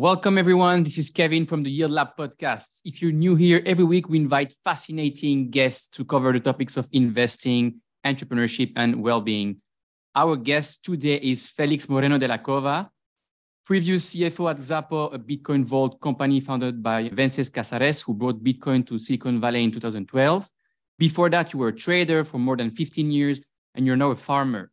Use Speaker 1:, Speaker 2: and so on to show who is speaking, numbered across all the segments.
Speaker 1: Welcome, everyone. This is Kevin from the Yield Lab podcast. If you're new here, every week we invite fascinating guests to cover the topics of investing, entrepreneurship, and well being. Our guest today is Felix Moreno de la Cova, previous CFO at Xapo, a Bitcoin vault company founded by Wences Casares, who brought Bitcoin to Silicon Valley in 2012. Before that, you were a trader for more than 15 years, and you're now a farmer,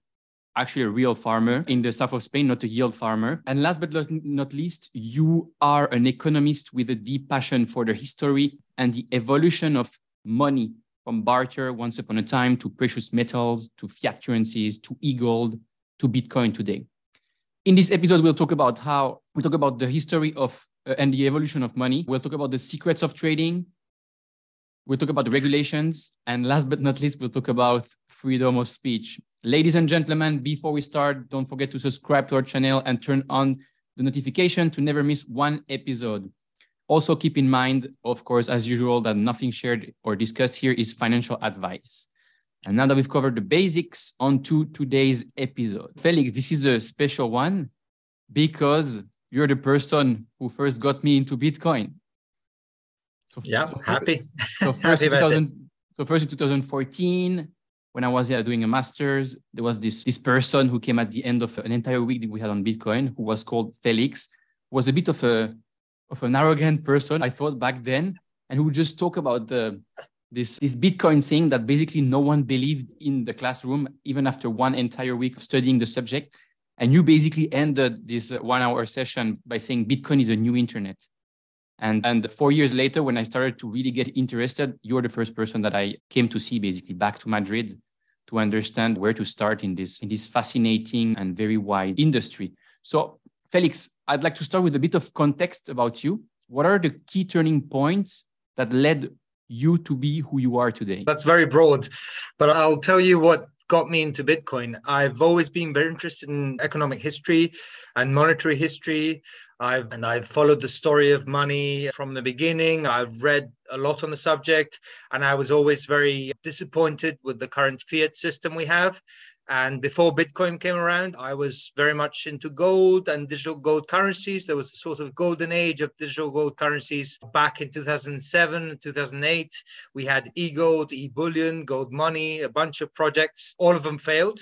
Speaker 1: actually a real farmer in the south of Spain, not a yield farmer. And last but not least, you are an economist with a deep passion for the history and the evolution of money from barter once upon a time to precious metals, to fiat currencies, to e-gold, to Bitcoin today. In this episode, we'll talk about how we talk about the history of uh, and the evolution of money. We'll talk about the secrets of trading. We'll talk about the regulations. And last but not least, we'll talk about freedom of speech. Ladies and gentlemen, before we start, don't forget to subscribe to our channel and turn on the notification to never miss one episode. Also, keep in mind, of course, as usual, that nothing shared or discussed here is financial advice. And now that we've covered the basics, on to today's episode. Felix, this is a special one because you're the person who first got me into Bitcoin.
Speaker 2: So, yeah, so happy.
Speaker 1: So first, happy 2000, so first in 2014, when I was yeah, doing a master's, there was this, this person who came at the end of an entire week that we had on Bitcoin, who was called Felix, was a bit of a of an arrogant person, I thought back then, and who would just talk about the this this Bitcoin thing that basically no one believed in the classroom, even after one entire week of studying the subject. And you basically ended this uh, one hour session by saying Bitcoin is a new internet. And, and four years later, when I started to really get interested, you're the first person that I came to see basically back to Madrid to understand where to start in this in this fascinating and very wide industry. So Felix, I'd like to start with a bit of context about you. What are the key turning points that led you to be who you are today?
Speaker 2: That's very broad, but I'll tell you what got me into Bitcoin. I've always been very interested in economic history and monetary history. I've and I've followed the story of money from the beginning. I've read a lot on the subject, and I was always very disappointed with the current fiat system we have. And before Bitcoin came around, I was very much into gold and digital gold currencies. There was a sort of golden age of digital gold currencies back in 2007, 2008. We had e-gold, e-bullion, gold money, a bunch of projects. All of them failed.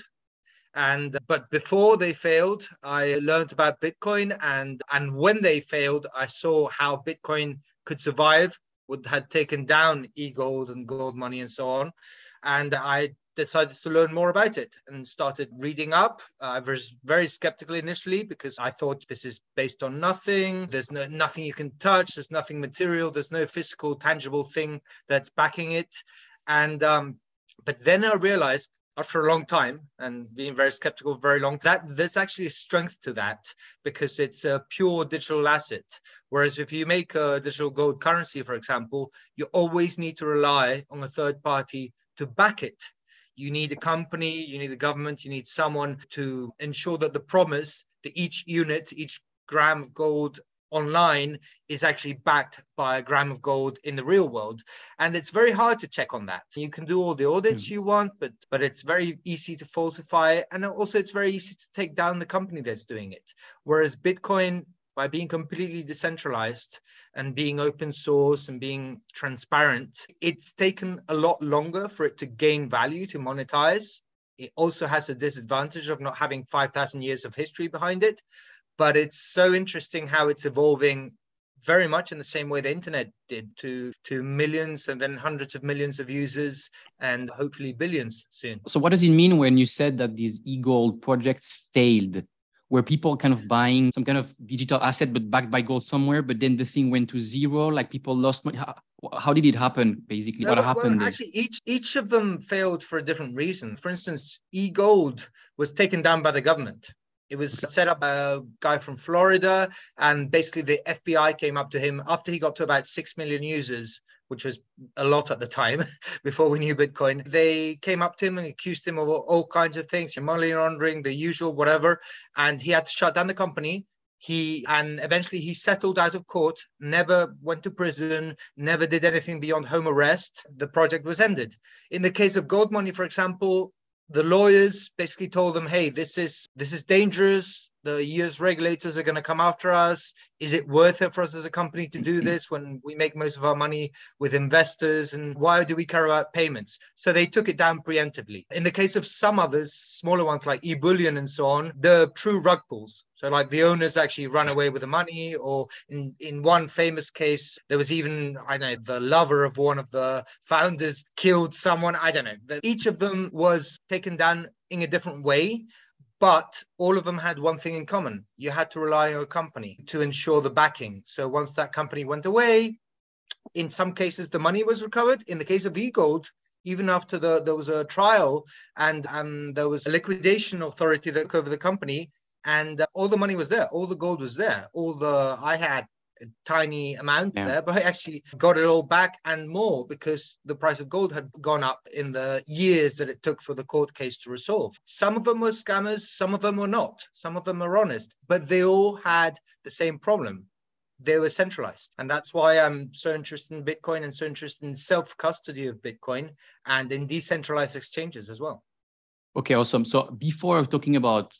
Speaker 2: And but before they failed, I learned about Bitcoin, and and when they failed, I saw how Bitcoin could survive. Would had taken down e-gold and gold money and so on, and I decided to learn more about it and started reading up. I was very skeptical initially because I thought this is based on nothing. There's no, nothing you can touch. There's nothing material. There's no physical, tangible thing that's backing it. And um, but then I realized after a long time and being very skeptical very long that there's actually strength to that because it's a pure digital asset. Whereas if you make a digital gold currency for example you always need to rely on a third party to back it. You need a company, you need a government, you need someone to ensure that the promise to each unit, each gram of gold online is actually backed by a gram of gold in the real world and it's very hard to check on that you can do all the audits mm. you want but but it's very easy to falsify and also it's very easy to take down the company that's doing it whereas bitcoin by being completely decentralized and being open source and being transparent, it's taken a lot longer for it to gain value, to monetize. It also has a disadvantage of not having 5,000 years of history behind it. But it's so interesting how it's evolving very much in the same way the internet did to to millions and then hundreds of millions of users and hopefully billions soon.
Speaker 1: So what does it mean when you said that these e-gold projects failed? were people kind of buying some kind of digital asset but backed by gold somewhere but then the thing went to zero like people lost money how, how did it happen basically
Speaker 2: no,
Speaker 1: what
Speaker 2: well,
Speaker 1: happened
Speaker 2: actually each each of them failed for a different reason for instance e-gold was taken down by the government it was set up by a guy from Florida, and basically the FBI came up to him after he got to about six million users, which was a lot at the time before we knew Bitcoin. They came up to him and accused him of all, all kinds of things, money laundering, the usual, whatever, and he had to shut down the company. He and eventually he settled out of court, never went to prison, never did anything beyond home arrest. The project was ended. In the case of gold money, for example, the lawyers basically told them hey this is this is dangerous the US regulators are going to come after us. Is it worth it for us as a company to do this when we make most of our money with investors? And why do we care about payments? So they took it down preemptively. In the case of some others, smaller ones like eBullion and so on, the true rug pulls. So like the owners actually run away with the money, or in, in one famous case, there was even, I don't know, the lover of one of the founders killed someone. I don't know. Each of them was taken down in a different way but all of them had one thing in common. You had to rely on a company to ensure the backing. So once that company went away in some cases the money was recovered. In the case of egold even after the, there was a trial and and there was a liquidation authority that took over the company and uh, all the money was there. All the gold was there. All the i had tiny amount yeah. there, but I actually got it all back and more because the price of gold had gone up in the years that it took for the court case to resolve. Some of them were scammers, some of them were not, some of them are honest, but they all had the same problem. They were centralized. And that's why I'm so interested in Bitcoin and so interested in self custody of Bitcoin and in decentralized exchanges as well.
Speaker 1: Okay, awesome. So before talking about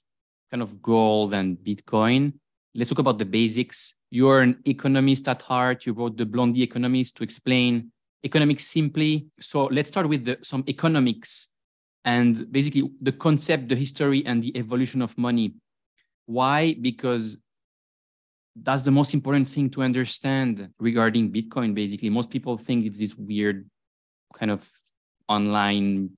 Speaker 1: kind of gold and Bitcoin, let's talk about the basics you're an economist at heart. You wrote the Blondie Economist to explain economics simply. So let's start with the, some economics and basically the concept, the history, and the evolution of money. Why? Because that's the most important thing to understand regarding Bitcoin. Basically, most people think it's this weird kind of online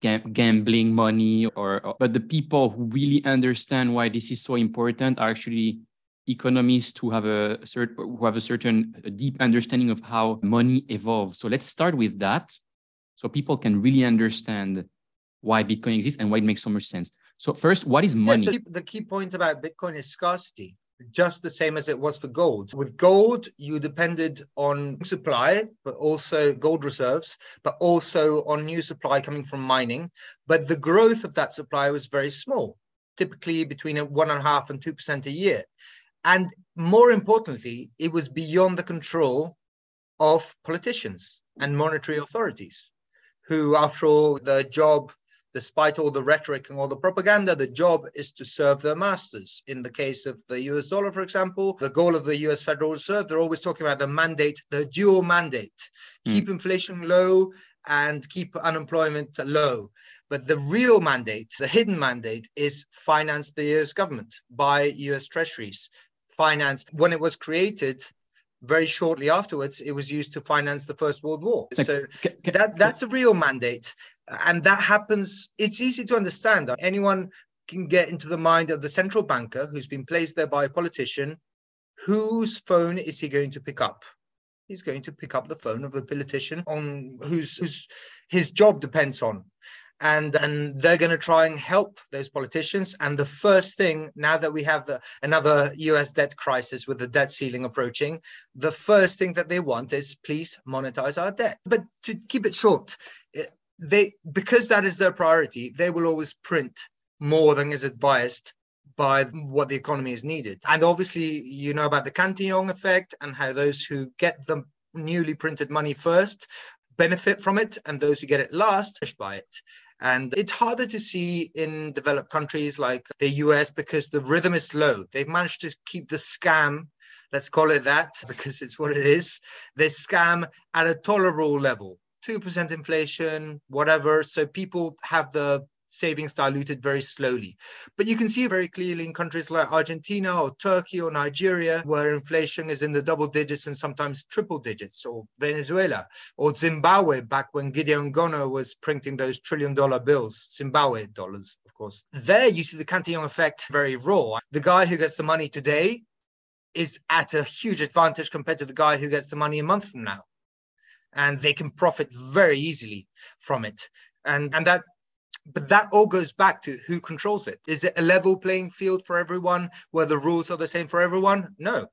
Speaker 1: gambling money or, or, but the people who really understand why this is so important are actually economists who have a cert, who have a certain a deep understanding of how money evolves. So let's start with that, so people can really understand why Bitcoin exists and why it makes so much sense. So first, what is money? Yeah,
Speaker 2: so the key point about Bitcoin is scarcity, just the same as it was for gold. With gold, you depended on supply, but also gold reserves, but also on new supply coming from mining. But the growth of that supply was very small, typically between one and a half and two percent a year. And more importantly, it was beyond the control of politicians and monetary authorities, who, after all, the job, despite all the rhetoric and all the propaganda, the job is to serve their masters. In the case of the US dollar, for example, the goal of the US Federal Reserve, they're always talking about the mandate, the dual mandate mm. keep inflation low and keep unemployment low. But the real mandate, the hidden mandate, is finance the US government by US treasuries finance when it was created very shortly afterwards it was used to finance the first world war. So, so can, can, that that's a real mandate and that happens it's easy to understand. Anyone can get into the mind of the central banker who's been placed there by a politician whose phone is he going to pick up? He's going to pick up the phone of the politician on whose whose his job depends on and and they're going to try and help those politicians. And the first thing now that we have the, another US debt crisis with the debt ceiling approaching the first thing that they want is please monetize our debt. But to keep it short eh, they because that is their priority they will always print more than is advised by what the economy is needed. And obviously you know about the cantillon effect and how those who get the newly printed money first benefit from it and those who get it last by it and it's harder to see in developed countries like the US because the rhythm is slow. They've managed to keep the scam, let's call it that, because it's what it is, the scam at a tolerable level. 2% inflation, whatever. So people have the savings diluted very slowly. But you can see very clearly in countries like Argentina or Turkey or Nigeria, where inflation is in the double digits and sometimes triple digits, or Venezuela or Zimbabwe, back when Gideon Gono was printing those trillion dollar bills, Zimbabwe dollars, of course. There you see the Cantillon effect very raw. The guy who gets the money today is at a huge advantage compared to the guy who gets the money a month from now and they can profit very easily from it and and that but that all goes back to who controls it. Is it a level playing field for everyone where the rules are the same for everyone? No.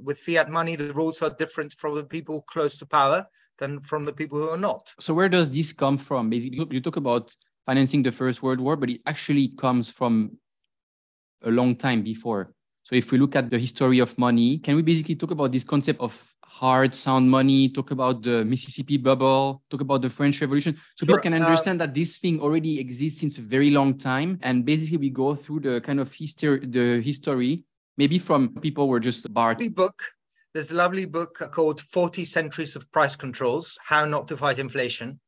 Speaker 2: With fiat money, the rules are different from the people close to power than from the people who are not.
Speaker 1: So where does this come from? Basically, you talk about financing the First World War, but it actually comes from a long time before. So if we look at the history of money, can we basically talk about this concept of hard sound money, talk about the Mississippi bubble, talk about the French Revolution, so sure. people can uh, understand uh, that this thing already exists since a very long time. And basically we go through the kind of history, the history, maybe from people who are just barred.
Speaker 2: Book. There's a lovely book called 40 Centuries of Price Controls, How Not to Fight Inflation.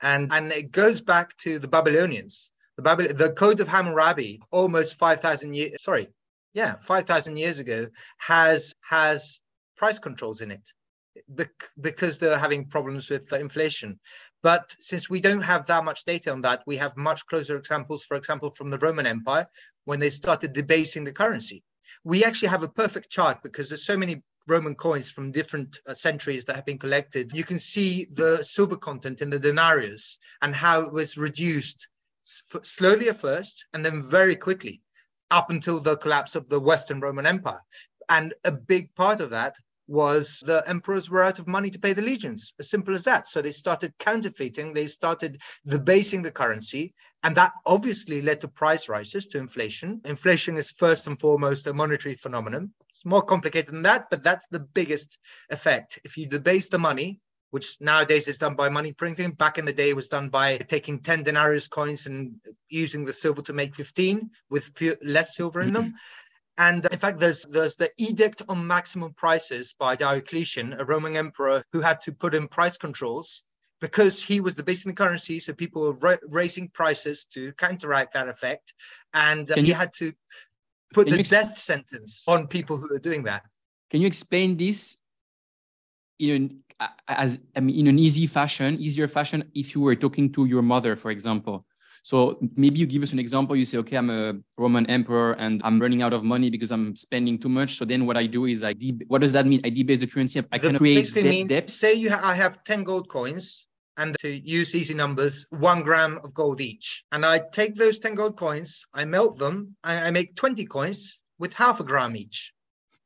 Speaker 2: And, and it goes back to the Babylonians. The, Babylon, the Code of Hammurabi, almost 5,000 years, sorry, yeah, 5,000 years ago, has, has price controls in it because they're having problems with inflation. But since we don't have that much data on that, we have much closer examples, for example, from the Roman Empire when they started debasing the currency. We actually have a perfect chart because there's so many Roman coins from different uh, centuries that have been collected. You can see the silver content in the denarius and how it was reduced slowly at first and then very quickly up until the collapse of the Western Roman Empire. And a big part of that was the emperors were out of money to pay the legions. As simple as that. So they started counterfeiting, they started debasing the currency, and that obviously led to price rises, to inflation. Inflation is first and foremost a monetary phenomenon. It's more complicated than that, but that's the biggest effect. If you debase the money, which nowadays is done by money printing. Back in the day, it was done by taking 10 denarius coins and using the silver to make 15 with few, less silver in them. Mm-hmm. And in fact, there's there's the edict on maximum prices by Diocletian, a Roman emperor who had to put in price controls because he was debasing the currency. So people were ra- raising prices to counteract that effect, and uh, he you, had to put the death sentence on people who are doing that.
Speaker 1: Can you explain this in as I mean in an easy fashion, easier fashion, if you were talking to your mother, for example? So maybe you give us an example. You say, okay, I'm a Roman emperor and I'm running out of money because I'm spending too much. So then what I do is I what does that mean? I debase the currency. I can create debt,
Speaker 2: means,
Speaker 1: debt.
Speaker 2: Say you ha- I have 10 gold coins and to use easy numbers, one gram of gold each. And I take those 10 gold coins, I melt them, I, I make 20 coins with half a gram each.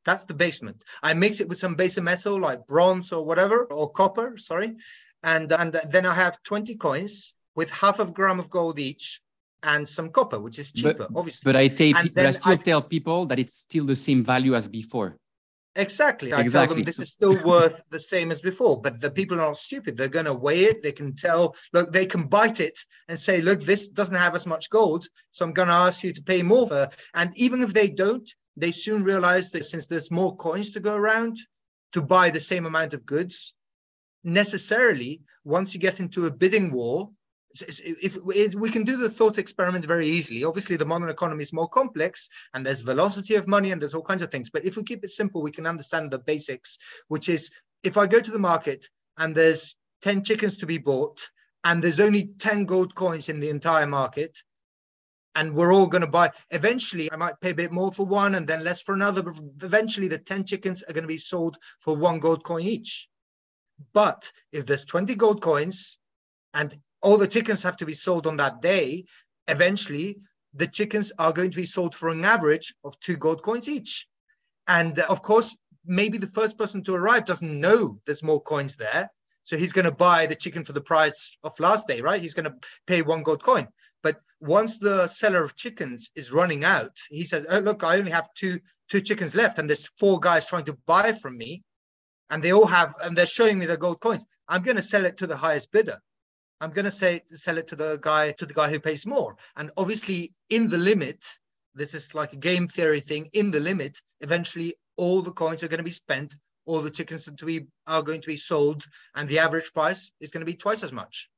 Speaker 2: That's debasement. I mix it with some base metal like bronze or whatever, or copper, sorry. And, and then I have 20 coins with half a gram of gold each and some copper, which is cheaper,
Speaker 1: but,
Speaker 2: obviously.
Speaker 1: But I, tell, but I still I, tell people that it's still the same value as before.
Speaker 2: Exactly. I exactly. tell them this is still worth the same as before, but the people are not stupid. They're going to weigh it. They can tell, look, they can bite it and say, look, this doesn't have as much gold. So I'm going to ask you to pay more for. And even if they don't, they soon realize that since there's more coins to go around to buy the same amount of goods, necessarily, once you get into a bidding war, if, we can do the thought experiment very easily. Obviously the modern economy is more complex and there's velocity of money and there's all kinds of things. But if we keep it simple we can understand the basics which is if i go to the market and there's 10 chickens to be bought and there's only 10 gold coins in the entire market and we're all going to buy eventually i might pay a bit more for one and then less for another but eventually the 10 chickens are going to be sold for one gold coin each but if there's 20 gold coins and all the chickens have to be sold on that day, eventually the chickens are going to be sold for an average of two gold coins each. And uh, of course, maybe the first person to arrive doesn't know there's more coins there. So he's going to buy the chicken for the price of last day, right? He's going to pay one gold coin. But once the seller of chickens is running out, he says, oh, look, I only have two, two chickens left. And there's four guys trying to buy from me. And they all have, and they're showing me the gold coins. I'm going to sell it to the highest bidder. I'm going to say sell it to the guy to the guy who pays more. And obviously, in the limit, this is like a game theory thing. In the limit, eventually, all the coins are going to be spent, all the chickens to be are going to be sold, and the average price is going to be twice as much.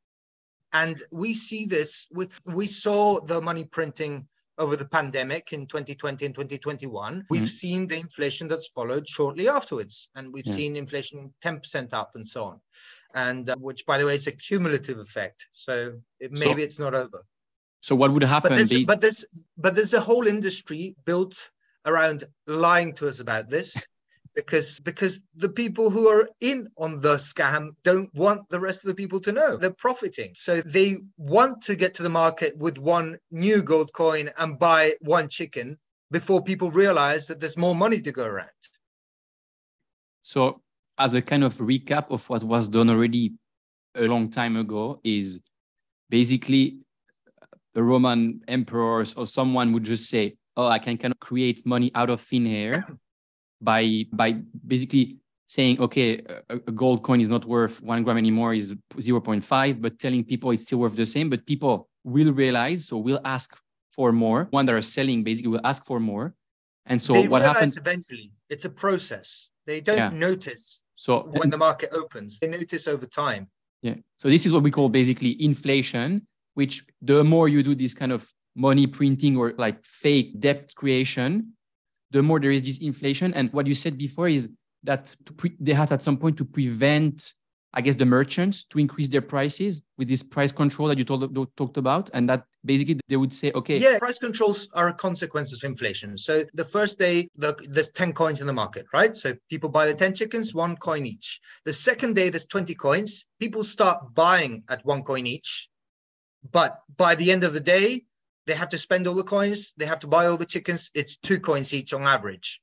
Speaker 2: And we see this with we saw the money printing over the pandemic in 2020 and 2021 we've mm-hmm. seen the inflation that's followed shortly afterwards and we've yeah. seen inflation 10% up and so on and uh, which, by the way, is a cumulative effect. So it, maybe so, it's not over.
Speaker 1: So what would happen?
Speaker 2: But there's, but there's but there's a whole industry built around lying to us about this. Because because the people who are in on the scam don't want the rest of the people to know. They're profiting. So they want to get to the market with one new gold coin and buy one chicken before people realize that there's more money to go around.
Speaker 1: So as a kind of recap of what was done already a long time ago is basically the Roman emperors or someone would just say, oh, I can kind of create money out of thin air by by basically saying, okay, a, a, gold coin is not worth one gram anymore, is 0.5, but telling people it's still worth the same. But people will realize, so will ask for more. One that are selling basically will ask for more. And so
Speaker 2: they
Speaker 1: what happens
Speaker 2: eventually? It's a process. They don't yeah. notice so when and, the market opens. They notice over time.
Speaker 1: Yeah. So this is what we call basically inflation, which the more you do this kind of money printing or like fake debt creation, the more there is this inflation. And what you said before is that they had at some point to prevent, I guess, the merchants to increase their prices with this price control that you told, talked about, and that basically they would say, okay,
Speaker 2: yeah, price controls are a consequence of inflation. So the first day, the, there's ten coins in the market, right? So people buy the ten chickens, one coin each. The second day, there's twenty coins. People start buying at one coin each, but by the end of the day, they have to spend all the coins, they have to buy all the chickens. It's two coins each on average.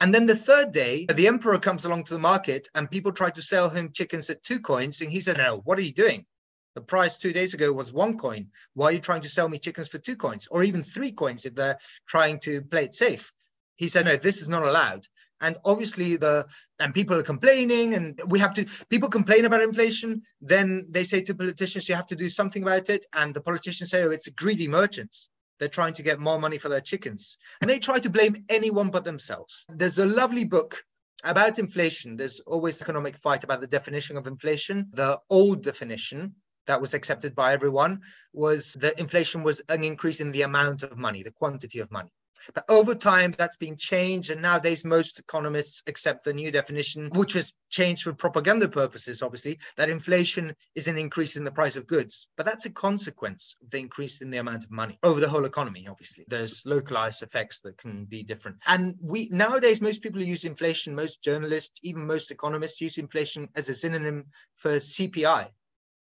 Speaker 2: And then the third day, the emperor comes along to the market and people try to sell him chickens at two coins. And he said, No, what are you doing? The price two days ago was one coin. Why are you trying to sell me chickens for two coins or even three coins if they're trying to play it safe? He said, No, this is not allowed. And obviously, the and people are complaining, and we have to. People complain about inflation. Then they say to politicians, "You have to do something about it." And the politicians say, "Oh, it's greedy merchants." They're trying to get more money for their chickens. And they try to blame anyone but themselves. There's a lovely book about inflation. There's always economic fight about the definition of inflation. The old definition that was accepted by everyone was that inflation was an increase in the amount of money, the quantity of money. But over time, that's been changed. And nowadays, most economists accept the new definition, which was changed for propaganda purposes, obviously, that inflation is an increase in the price of goods. But that's a consequence of the increase in the amount of money over the whole economy, obviously. There's localized effects that can be different. And we nowadays, most people use inflation, most journalists, even most economists use inflation as a synonym for CPI.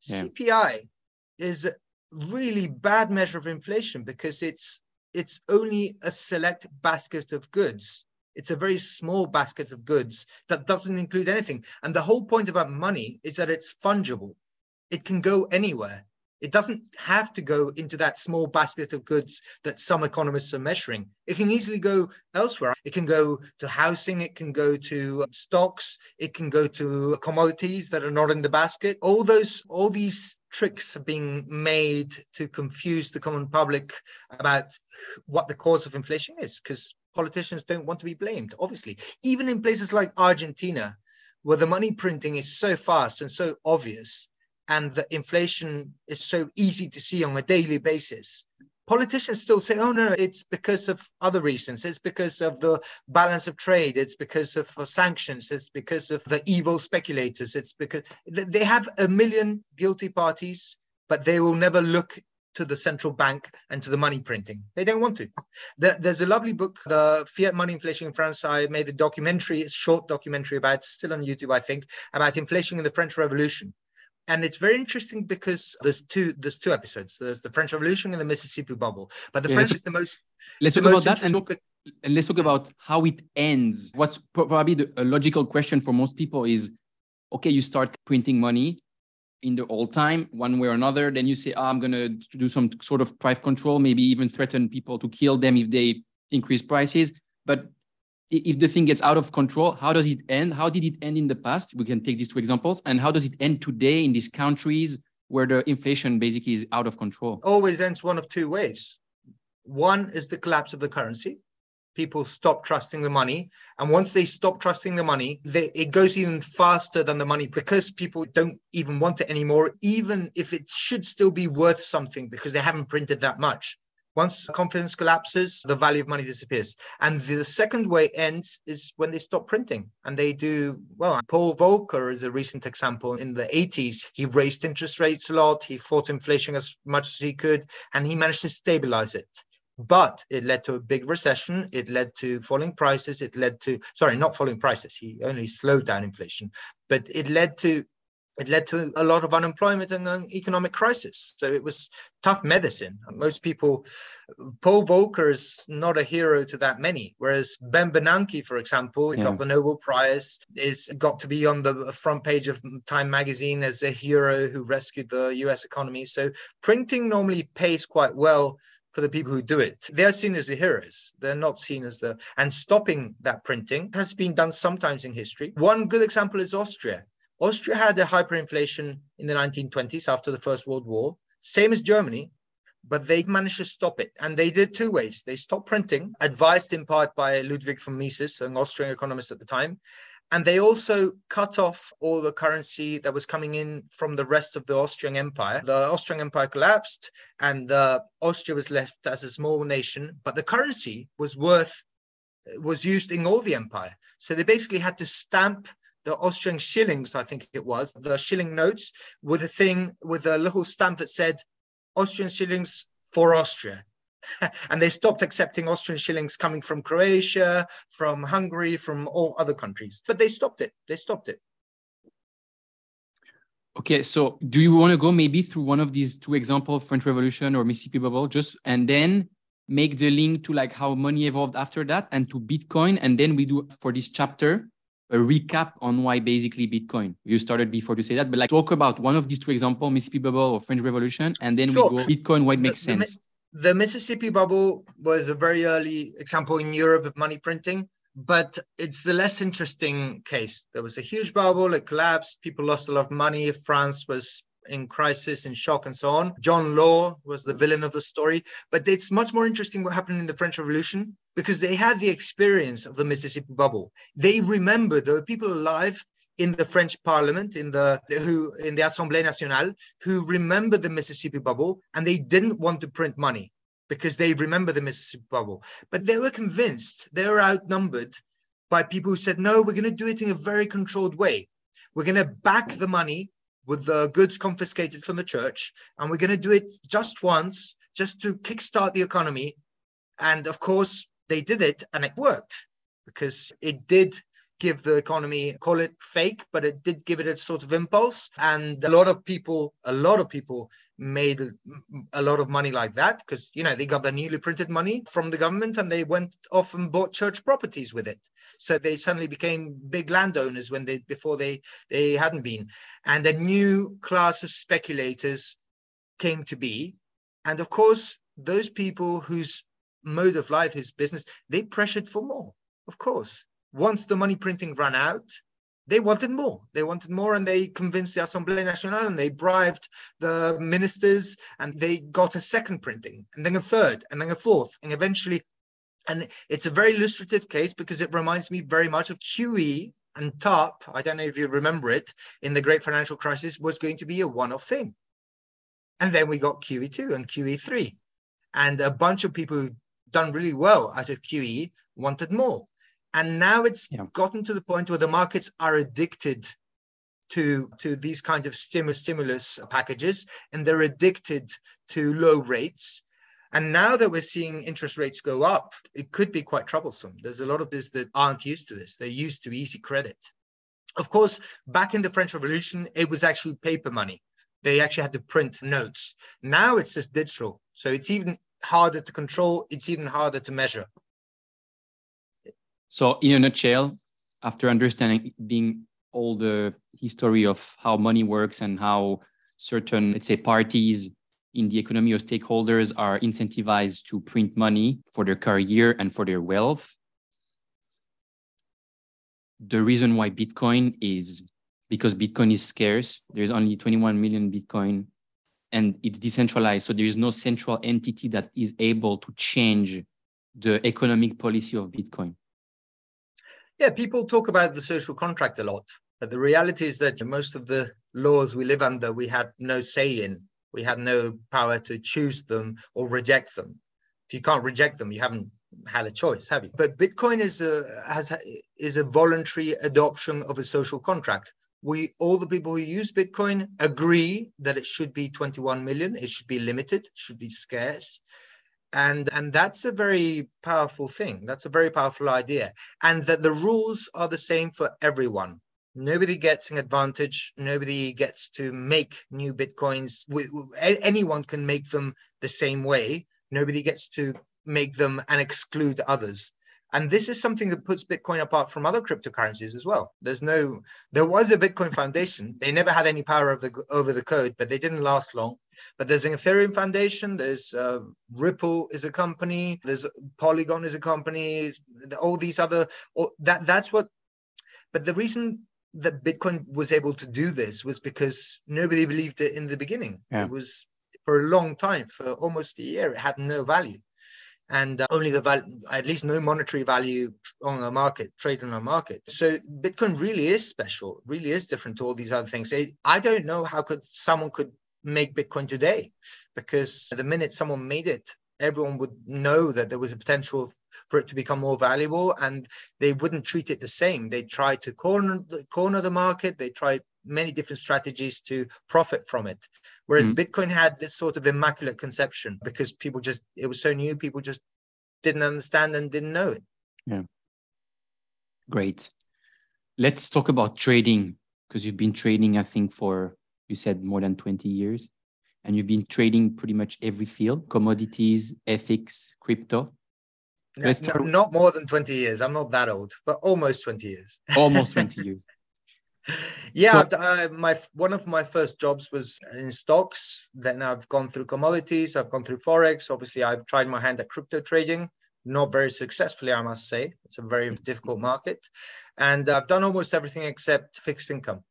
Speaker 2: Yeah. CPI is a really bad measure of inflation because it's it's only a select basket of goods. It's a very small basket of goods that doesn't include anything. And the whole point about money is that it's fungible. It can go anywhere. It doesn't have to go into that small basket of goods that some economists are measuring. It can easily go elsewhere. It can go to housing, it can go to stocks, it can go to commodities that are not in the basket. All those, all these tricks are being made to confuse the common public about what the cause of inflation is, because politicians don't want to be blamed, obviously. Even in places like Argentina, where the money printing is so fast and so obvious, and the inflation is so easy to see on a daily basis, politicians still say, oh, no, no, it's because of other reasons. It's because of the balance of trade. It's because of sanctions. It's because of the evil speculators. It's because they have a million guilty parties, but they will never look to the central bank and to the money printing. They don't want to. There's a lovely book, The Fiat Money Inflation in France. I made a documentary, a short documentary about, still on YouTube, I think, about inflation in the French Revolution and it's very interesting because there's two there's two episodes. There's the French Revolution and the Mississippi Bubble. But the yeah, French is the most.
Speaker 1: Let's talk about that and, and, let's talk about how it ends. What's probably the, a logical question for most people is, okay, you start printing money in the old time, one way or another. Then you say, oh, I'm going to do some sort of price control, maybe even threaten people to kill them if they increase prices. But if the thing gets out of control, how does it end? How did it end in the past? We can take these two examples. And how does it end today in these countries where the inflation basically is out of control?
Speaker 2: Always ends one of two ways. One is the collapse of the currency. People stop trusting the money. And once they stop trusting the money, they, it goes even faster than the money because people don't even want it anymore, even if it should still be worth something because they haven't printed that much. Once confidence collapses, the value of money disappears. And the second way ends is when they stop printing and they do, well, Paul Volcker is a recent example. In the 80s, he raised interest rates a lot, he fought inflation as much as he could, and he managed to stabilize it. But it led to a big recession. It led to falling prices. It led to, sorry, not falling prices. He only slowed down inflation, but it led to it led to a lot of unemployment and an economic crisis. So it was tough medicine. Most people, Paul Volcker is not a hero to that many, whereas Ben Bernanke, for example, yeah. got mm. the Nobel Prize, is got to be on the front page of Time magazine as a hero who rescued the U.S. economy. So printing normally pays quite well for the people who do it. They're seen as the heroes. They're not seen as the. And stopping that printing has been done sometimes in history. One good example is Austria. Austria had a hyperinflation in the 1920s after the First World War, same as Germany, but they managed to stop it. And they did two ways. They stopped printing, advised in part by Ludwig von Mises, an Austrian economist at the time, and they also cut off all the currency that was coming in from the rest of the Austrian Empire. The Austrian Empire collapsed, and Austria was left as a small nation, but the currency was worth was used in all the empire. So they basically had to stamp the Austrian shillings, I think it was, the shilling notes with a thing with a little stamp that said Austrian shillings for Austria. and they stopped accepting Austrian shillings coming from Croatia, from Hungary, from all other countries. But they stopped it. They stopped it.
Speaker 1: Okay, so do you want to go maybe through one of these two examples, French Revolution or Mississippi Bubble, just and then make the link to like how money evolved after that and to Bitcoin, and then we do for this chapter a recap on why basically Bitcoin. You started before to say that, but like talk about one of these two examples, Mississippi Bubble or French Revolution, and then sure. we go Bitcoin, why it makes the, sense.
Speaker 2: The, the Mississippi bubble was a very early example in Europe of money printing, but it's the less interesting case. There was a huge bubble, it collapsed, people lost a lot of money. France was in crisis, in shock, and so on. John Law was the villain of the story. But it's much more interesting what happened in the French Revolution because they had the experience of the Mississippi bubble. They remembered there were people alive in the French Parliament, in the who in the Assemblée Nationale, who remember the Mississippi bubble, and they didn't want to print money because they remember the Mississippi bubble. But they were convinced they were outnumbered by people who said, "No, we're going to do it in a very controlled way. We're going to back the money with the goods confiscated from the church, and we're going to do it just once, just to kickstart the economy." And of course, they did it, and it worked because it did give the economy, call it fake, but it did give it a sort of impulse. And a lot of people, a lot of people made a lot of money like that because, you know, they got the newly printed money from the government and they went off and bought church properties with it. So they suddenly became big landowners when they, before they, they hadn't been. And a new class of speculators came to be. And of course, those people whose mode of life, his business, they pressured for more, of course once the money printing ran out, they wanted more. They wanted more, and they convinced the Assemblée Nationale, and they bribed the ministers, and they got a second printing, and then a third, and then a fourth, and eventually, and it's a very illustrative case because it reminds me very much of QE and TARP. I don't know if you remember it in the Great Financial Crisis was going to be a one-off thing, and then we got QE2 and QE3, and a bunch of people who done really well out of QE wanted more. And now it's yeah. gotten to the point where the markets are addicted to to these kinds of stimulus stimulus packages and they're addicted to low rates. And now that we're seeing interest rates go up it could be quite troublesome. There's a lot of this that aren't used to this. They're used to easy credit. Of course back in the french revolution it was actually paper money. They actually had to print notes. Now it's just digital. So it's even harder to control it's even harder to measure
Speaker 1: so, in a nutshell, after understanding being all the history of how money works and how certain, let's say, parties in the economy or stakeholders are incentivized to print money for their career and for their wealth. The reason why Bitcoin is because Bitcoin is scarce. There's only 21 million Bitcoin and it's decentralized. So there is no central entity that is able to change the economic policy of Bitcoin.
Speaker 2: Yeah, people talk about the social contract a lot, but the reality is that most of the laws we live under, we have no say in. We have no power to choose them or reject them. If you can't reject them, you haven't had a choice, have you? But Bitcoin is a has is a voluntary adoption of a social contract. We all the people who use Bitcoin agree that it should be 21 million. It should be limited. It should be scarce. And and that's a very powerful thing. That's a very powerful idea. And that the rules are the same for everyone. Nobody gets an advantage. Nobody gets to make new bitcoins. Anyone can make them the same way. Nobody gets to make them and exclude others And this is something that puts Bitcoin apart from other cryptocurrencies as well. There's no, there was a Bitcoin Foundation. They never had any power over the, over the code, but they didn't last long. But there's an Ethereum Foundation. There's uh, Ripple is a company. There's Polygon is a company. All these other that that's what. But the reason that Bitcoin was able to do this was because nobody believed it in the beginning. Yeah. It was for a long time, for almost a year, it had no value and uh, only the at least no monetary value on the market, trade on the market. So Bitcoin really is special, really is different to all these other things. I don't know how could someone could make Bitcoin today, because the minute someone made it, everyone would know that there was a potential for it to become more valuable, and they wouldn't treat it the same. They try to corner the corner the market. They try many different strategies to profit from it. Whereas mm-hmm. Bitcoin had this sort of immaculate conception because people just, it was so new, people just didn't understand and didn't know it.
Speaker 1: Yeah. Great. Let's talk about trading because you've been trading, I think, for, you said more than 20 years. And you've been trading pretty much every field commodities, FX, crypto.
Speaker 2: No, not more than 20 years. I'm not that old, but almost 20 years.
Speaker 1: almost 20 years
Speaker 2: yeah so, uh, my one of my first jobs was in stocks. Then i've gone through commodities i've gone through forex. Obviously i've tried my hand at crypto trading. Not very successfully i must say. It's a very difficult market. And i've done almost everything except fixed income.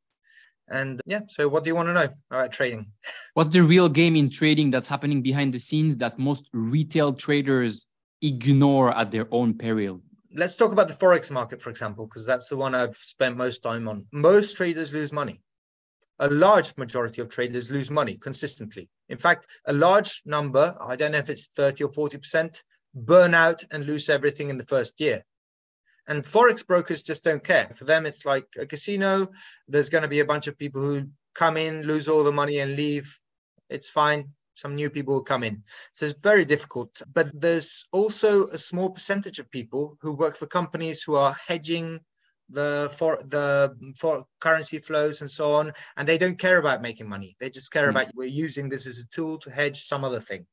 Speaker 2: And yeah so what do you want to know about trading?
Speaker 1: What's the real game in trading that's happening behind the scenes that most retail traders ignore at their own peril
Speaker 2: let's talk about the forex market for example because that's the one i've spent most time on. Most traders lose money. A large majority of traders lose money consistently. In fact a large number i don't know if it's 30 or 40 percent burn out and lose everything in the first year. And forex brokers just don't care. For them it's like a casino. There's going to be a bunch of people who come in lose all the money and leave. It's fine some new people will come in. So it's very difficult. But there's also a small percentage of people who work for companies who are hedging the for the for currency flows and so on, and they don't care about making money. They just care mm. about we're using this as a tool to hedge some other thing.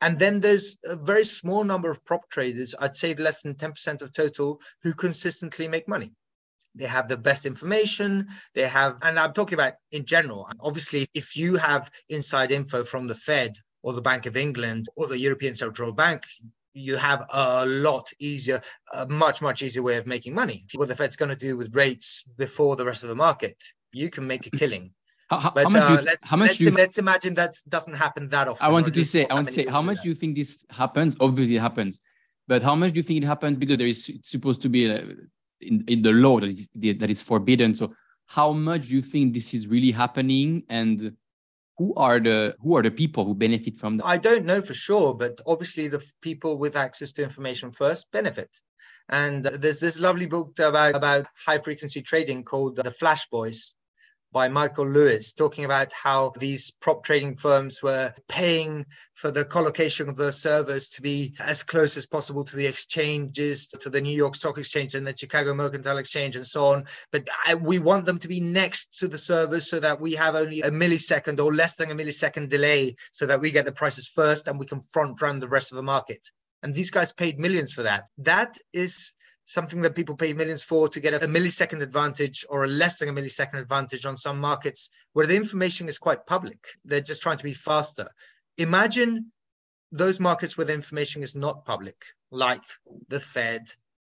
Speaker 2: And then there's a very small number of prop traders, I'd say less than 10% of total, who consistently make money they have the best information. They have and i'm talking about in general. Obviously if you have inside info from the fed or the bank of england or the european central bank you have a lot easier a much much easier way of making money. What the fed's going to do with rates before the rest of the market you can make a killing.
Speaker 1: How, but how much, uh, let's, how much
Speaker 2: let's, you, let's imagine that doesn't happen that often.
Speaker 1: I wanted to say, I want to say, how much do you think this happens? Obviously, it happens, but how much do you think it happens? Because there is it's supposed to be a, in, in the law that is, that is forbidden. So how much do you think this is really happening and who are the who are the people who benefit from that?
Speaker 2: I don't know for sure, but obviously the people with access to information first benefit. And uh, there's this lovely book about about high frequency trading called uh, The Flash Boys, by Michael Lewis, talking about how these prop trading firms were paying for the colocation of their servers to be as close as possible to the exchanges, to the New York Stock Exchange and the Chicago Mercantile Exchange, and so on. But I, we want them to be next to the servers so that we have only a millisecond or less than a millisecond delay so that we get the prices first and we can front run the rest of the market. And these guys paid millions for that. That is something that people pay millions for to get a millisecond advantage or a less than a millisecond advantage on some markets where the information is quite public. They're just trying to be faster. Imagine those markets where the information is not public, like the Fed,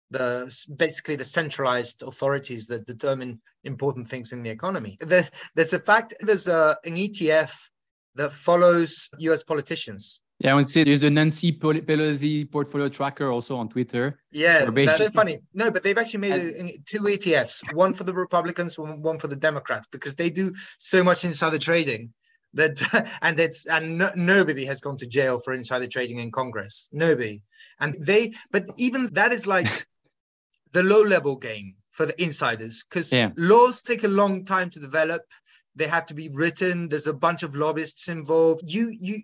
Speaker 2: the basically the centralized authorities that determine important things in the economy. There, there's a fact there's a, an ETF that follows US politicians
Speaker 1: yeah, I would say there's the Nancy Pelosi portfolio tracker also on Twitter.
Speaker 2: Yeah, that's so funny. No, but they've actually made and, two ETFs, one for the Republicans, one for the Democrats, because they do so much insider trading that and it's and no, nobody has gone to jail for insider trading in Congress. Nobody, and they. But even that is like the low level game for the insiders because yeah. laws take a long time to develop they have to be written there's a bunch of lobbyists involved you you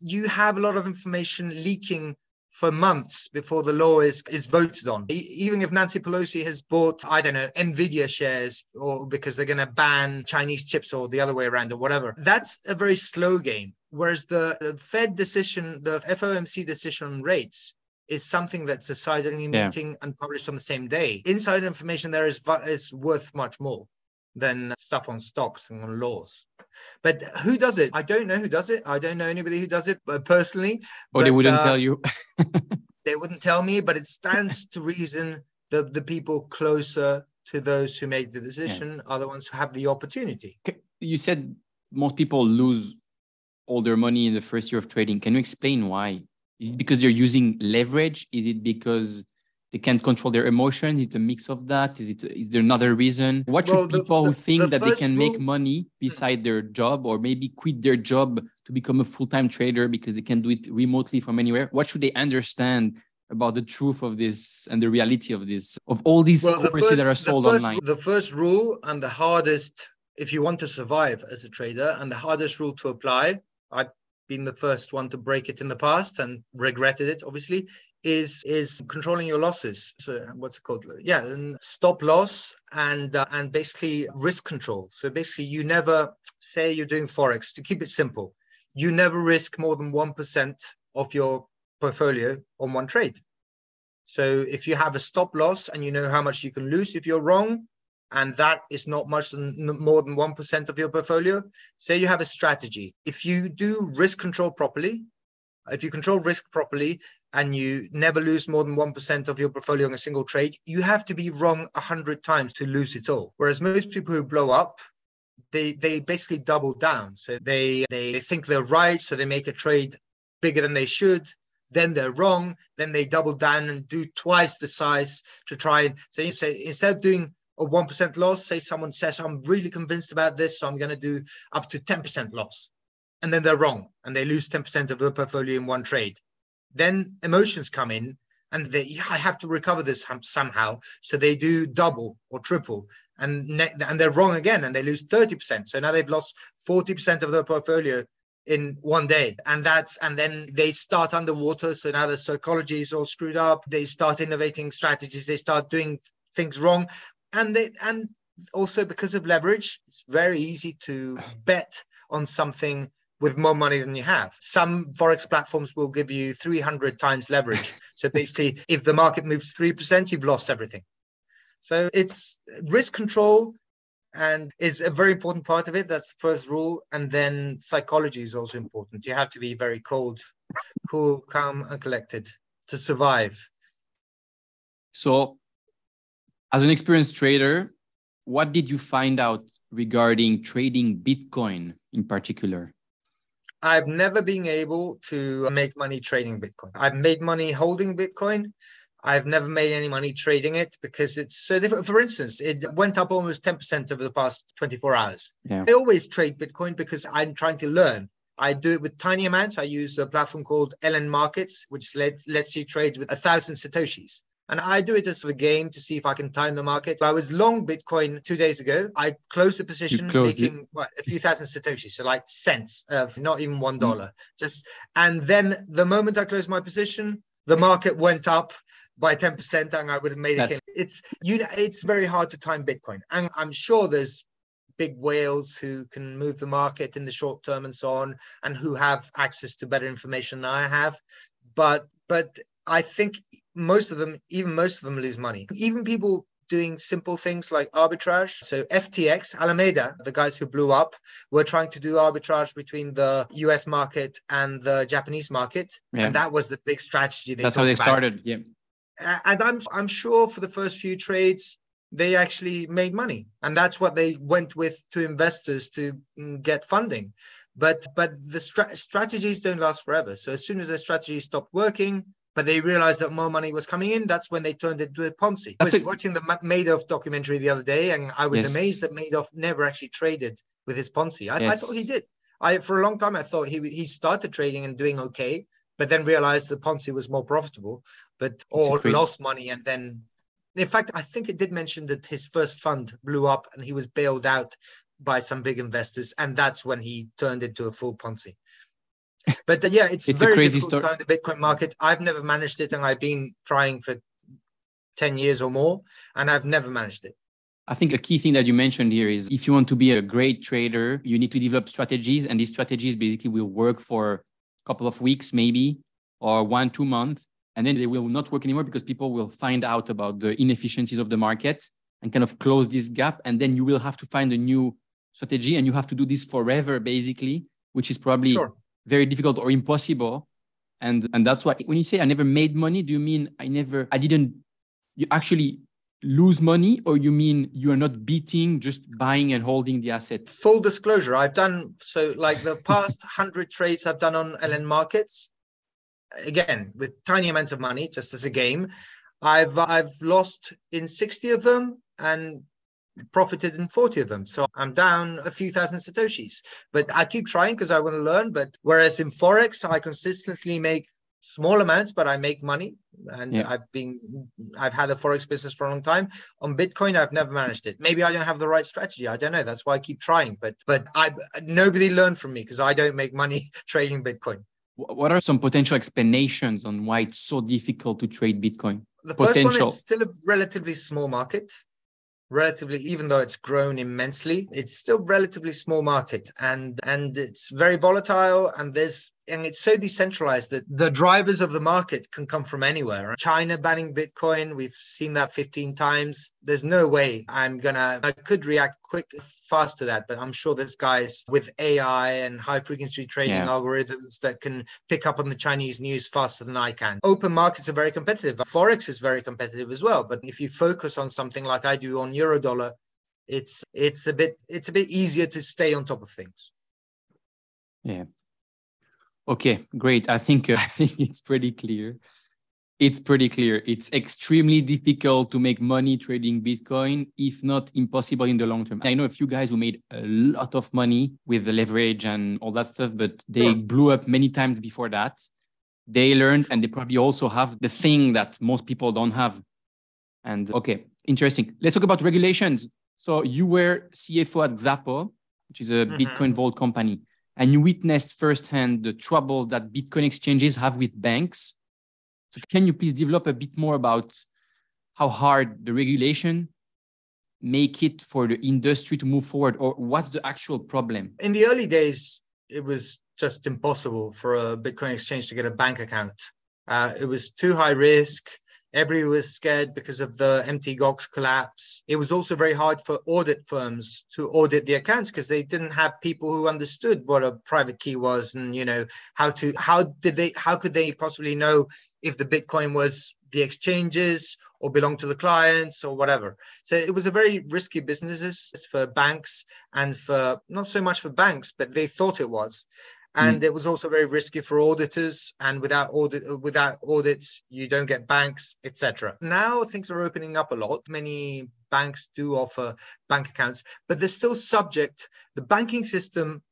Speaker 2: you have a lot of information leaking for months before the law is, is voted on. Even if Nancy Pelosi has bought, I don't know, Nvidia shares or because they're going to ban Chinese chips or the other way around or whatever, that's a very slow game. Whereas the, the Fed decision, the FOMC decision on rates is something that's decided in a yeah. meeting and published on the same day. Inside information there is is worth much more than stuff on stocks and on laws. But who does it? I don't know who does it. I don't know anybody who does it uh, personally.
Speaker 1: Or
Speaker 2: but,
Speaker 1: they wouldn't uh, tell you.
Speaker 2: they wouldn't tell me, but it stands to reason that the people closer to those who make the decision yeah. are the ones who have the opportunity.
Speaker 1: You said most people lose all their money in the first year of trading. Can you explain why? Is it because they're using leverage? Is it because they can't control their emotions? Is it a mix of that? Is it is there another reason? What should well, the, people the, who think the that they can rule... make money beside their job or maybe quit their job to become a full-time trader because they can do it remotely from anywhere? What should they understand about the truth of this and the reality of this of all these well, courses first, that are sold
Speaker 2: first,
Speaker 1: online?
Speaker 2: The first rule and the hardest if you want to survive as a trader and the hardest rule to apply, I've been the first one to break it in the past and regretted it obviously is is controlling your losses. So what's it called? Yeah and stop loss and uh, and basically risk control. So basically you never say you're doing forex to keep it simple you never risk more than 1% of your portfolio on one trade. So if you have a stop loss and you know how much you can lose if you're wrong and that is not much than more than 1% of your portfolio say you have a strategy. If you do risk control properly if you control risk properly and you never lose more than 1% of your portfolio on a single trade you have to be wrong 100 times to lose it all whereas most people who blow up they they basically double down so they they think they're right so they make a trade bigger than they should then they're wrong then they double down and do twice the size to try and so you say instead of doing a 1% loss, say someone says, I'm really convinced about this, so I'm going to do up to 10% loss. And then they're wrong and they lose 10% of their portfolio in one trade. Then emotions come in and they, yeah, I have to recover this somehow. So they do double or triple and, and they're wrong again and they lose 30%. So now they've lost 40% of their portfolio in one day. And that's and then they start underwater. So now the psychology is all screwed up. They start innovating strategies. They start doing things wrong. And they and also because of leverage, it's very easy to bet on something with more money than you have. Some forex platforms will give you 300 times leverage. so basically, if the market moves 3%, you've lost everything. So it's risk control and is a very important part of it. That's the first rule. And then psychology is also important. You have to be very cold, cool, calm, and collected to survive.
Speaker 1: So as an experienced trader, what did you find out regarding trading Bitcoin in particular?
Speaker 2: I've never been able to uh, make money trading Bitcoin. I've made money holding Bitcoin. I've never made any money trading it because it's so different. For instance, it went up almost 10% over the past 24 hours. Yeah. I always trade Bitcoin because I'm trying to learn. I do it with tiny amounts. I use a platform called LN Markets, which let, lets you trade with a thousand Satoshis. And I do it as a game to see if I can time the market. I was long Bitcoin two days ago. I closed the position closed making what, a few thousand Satoshis, so like cents of not even one dollar. Mm. Just and then the moment I closed my position, the market went up by 10% and I would have made it. It's you know, it's very hard to time Bitcoin. And I'm sure there's big whales who can move the market in the short term and so on, and who have access to better information than I have. But but I think most of them, even most of them, lose money. Even people doing simple things like arbitrage. So FTX, Alameda, the guys who blew up, were trying to do arbitrage between the US market and the Japanese market. Yeah. And that was the big strategy.
Speaker 1: That's how they about. started. Yeah.
Speaker 2: And I'm I'm sure for the first few trades, they actually made money. And that's what they went with to investors to mm, get funding. But but the stra- strategies don't last forever. So as soon as the strategy stopped working, but they realized that more money was coming in. That's when they turned it into a Ponzi. That's I was a... watching the Madoff documentary the other day, and I was yes. amazed that Madoff never actually traded with his Ponzi. I, yes. I, thought he did. I for a long time I thought he he started trading and doing okay, but then realized the Ponzi was more profitable, but or lost money and then. In fact, I think it did mention that his first fund blew up and he was bailed out by some big investors, and that's when he turned into a full Ponzi. But uh, yeah, it's, it's very a crazy story. the Bitcoin market. I've never managed it, and I've been trying for ten years or more, and I've never managed it.
Speaker 1: I think a key thing that you mentioned here is if you want to be a great trader, you need to develop strategies, and these strategies basically will work for a couple of weeks, maybe, or one two months, and then they will not work anymore because people will find out about the inefficiencies of the market and kind of close this gap and then you will have to find a new strategy and you have to do this forever basically which is probably sure. Very difficult or impossible. And and that's why when you say i never made money do you mean i never i didn't you actually lose money? Or you mean you are not beating just buying and holding the asset?
Speaker 2: Full disclosure i've done so like the past 100 trades i've done on ln markets again with tiny amounts of money just as a game i've i've lost in 60 of them and profited in 40 of them. So i'm down a few thousand satoshis. But i keep trying because i want to learn. But whereas in forex i consistently make small amounts but i make money. And yeah. i've been i've had a forex business for a long time. On bitcoin i've never managed it. Maybe i don't have the right strategy. I don't know. That's why i keep trying. But but i nobody learned from me because i don't make money trading bitcoin.
Speaker 1: What are some potential explanations on why it's so difficult to trade Bitcoin?
Speaker 2: The first one, it's still a relatively small market. Relatively, even though it's grown immensely, it's still relatively small market, and and it's very volatile. And there's and it's so decentralized that the drivers of the market can come from anywhere. China banning Bitcoin, we've seen that 15 times. There's no way I'm gonna, I could react quick, fast to that, but I'm sure there's guys with AI and high frequency trading yeah. algorithms that can pick up on the Chinese news faster than I can. Open markets are very competitive. Forex is very competitive as well. But if you focus on something like I do on Eurodollar, it's it's a bit it's a bit easier to stay on top of things.
Speaker 1: Yeah. Okay, great. I think uh, I think it's pretty clear. It's pretty clear. It's extremely difficult to make money trading Bitcoin, if not impossible in the long term. I know a few guys who made a lot of money with the leverage and all that stuff, but they blew up many times before that. They learned, and they probably also have the thing that most people don't have. And okay, interesting. Let's talk about regulations. So you were CFO at Xapo, which is a mm-hmm. Bitcoin vault company and you witnessed firsthand the troubles that Bitcoin exchanges have with banks. So can you please develop a bit more about how hard the regulation make it for the industry to move forward or what's the actual problem?
Speaker 2: In the early days, it was just impossible for a Bitcoin exchange to get a bank account. Uh, it was too high risk. Everyone was scared because of the Mt. Gox collapse. It was also very hard for audit firms to audit the accounts because they didn't have people who understood what a private key was and you know how to how did they how could they possibly know if the Bitcoin was the exchanges or belong to the clients or whatever. So it was a very risky business for banks and for not so much for banks, but they thought it was and mm. it was also very risky for auditors and without audit without audits you don't get banks etc now things are opening up a lot many banks do offer bank accounts but they're still subject the banking system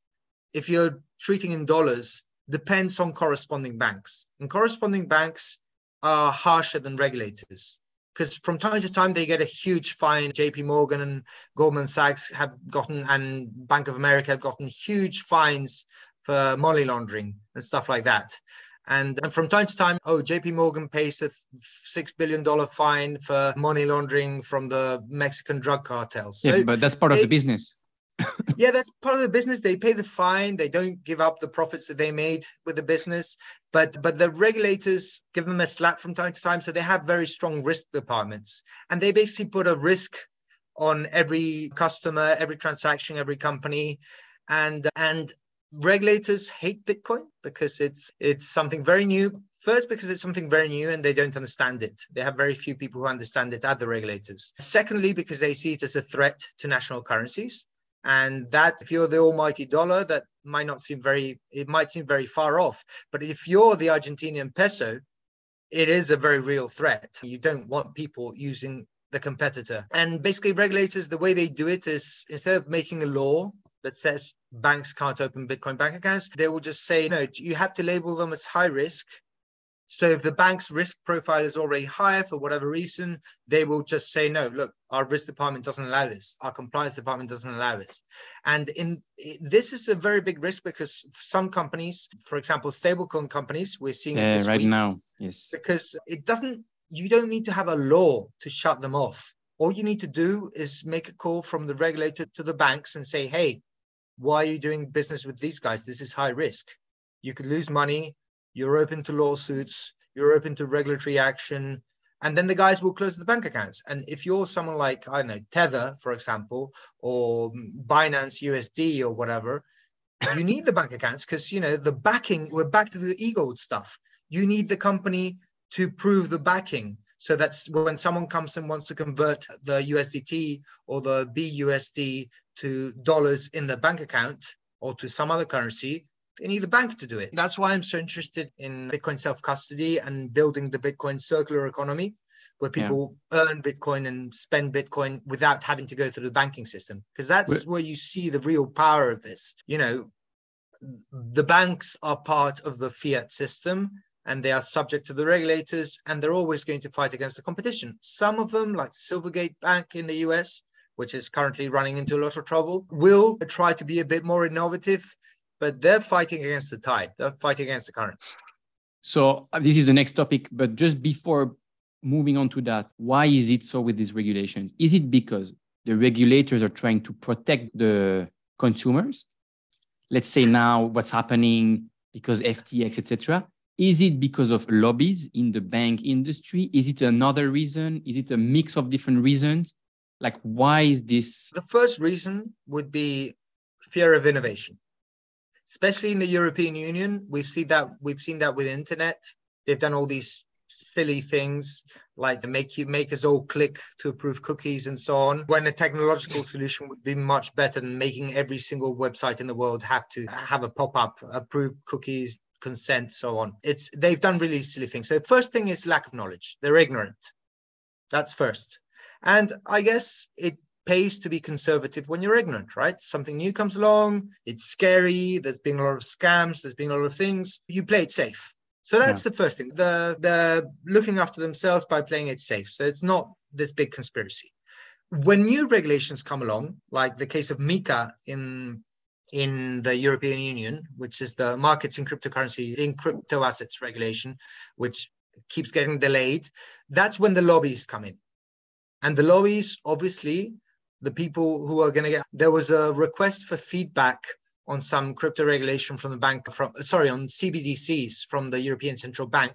Speaker 2: if you're treating in dollars depends on corresponding banks and corresponding banks are harsher than regulators because from time to time they get a huge fine. JP Morgan and Goldman Sachs have gotten, and Bank of America have gotten huge fines for money laundering and stuff like that. And, and from time to time, oh, JP Morgan pays a $6 billion fine for money laundering from the Mexican drug cartels.
Speaker 1: So yeah, but that's part they, of the business.
Speaker 2: yeah, that's part of the business. They pay the fine. They don't give up the profits that they made with the business. But but the regulators give them a slap from time to time. So they have very strong risk departments. And they basically put a risk on every customer, every transaction, every company. And and regulators hate Bitcoin because it's it's something very new. First, because it's something very new and they don't understand it. They have very few people who understand it at the regulators. Secondly, because they see it as a threat to national currencies. And that if you're the almighty dollar, that might not seem very it might seem very far off. But if you're the Argentinian peso, it is a very real threat. You don't want people using the competitor. And basically, regulators, the way they do it is instead of making a law that says banks can't open Bitcoin bank accounts, they will just say, no, you have to label them as high risk. So if the bank's risk profile is already higher for whatever reason, they will just say, no, look, our risk department doesn't allow this. Our compliance department doesn't allow this. And in this is a very big risk because some companies, for example, stablecoin companies, we're seeing
Speaker 1: yeah, right week, now. Yes.
Speaker 2: Because it doesn't you don't need to have a law to shut them off. All you need to do is make a call from the regulator to the banks and say, hey, why are you doing business with these guys? This is high risk. You could lose money. you're open to lawsuits, you're open to regulatory action, and then the guys will close the bank accounts. And if you're someone like, I don't know, Tether, for example, or Binance USD or whatever, you need the bank accounts because, you know, the backing, we're back to the e-gold stuff. You need the company to prove the backing. So that's when someone comes and wants to convert the USDT or the BUSD to dollars in the bank account or to some other currency, they need the bank to do it. That's why I'm so interested in Bitcoin self custody and building the Bitcoin circular economy, where people yeah. earn Bitcoin and spend Bitcoin without having to go through the banking system. Because that's where you see the real power of this. You know, the banks are part of the fiat system and they are subject to the regulators and they're always going to fight against the competition. Some of them, like Silvergate Bank in the US, which is currently running into a lot of trouble, will try to be a bit more innovative but they're fighting against the tide. They're fighting against the current.
Speaker 1: So uh, this is the next topic, but just before moving on to that, why is it so with these regulations? Is it because the regulators are trying to protect the consumers? Let's say now what's happening because FTX, etc. Is it because of lobbies in the bank industry? Is it another reason? Is it a mix of different reasons? Like, why is this?
Speaker 2: The first reason would be fear of innovation especially in the European Union. We've seen that we've seen that with internet. They've done all these silly things like the make you make us all click to approve cookies and so on when a technological solution would be much better than making every single website in the world have to have a pop-up approve cookies consent so on it's they've done really silly things so first thing is lack of knowledge they're ignorant that's first and i guess it pays to be conservative when you're ignorant, right? Something new comes along, it's scary, there's been a lot of scams, there's been a lot of things. You play it safe. So that's yeah. the first thing. The the looking after themselves by playing it safe. So it's not this big conspiracy. When new regulations come along, like the case of MiCA in in the European Union, which is the markets in cryptocurrency in crypto assets regulation, which keeps getting delayed, that's when the lobbies come in. And the lobbies obviously the people who are going to get there was a request for feedback on some crypto regulation from the bank from sorry on cbdc's from the european central bank.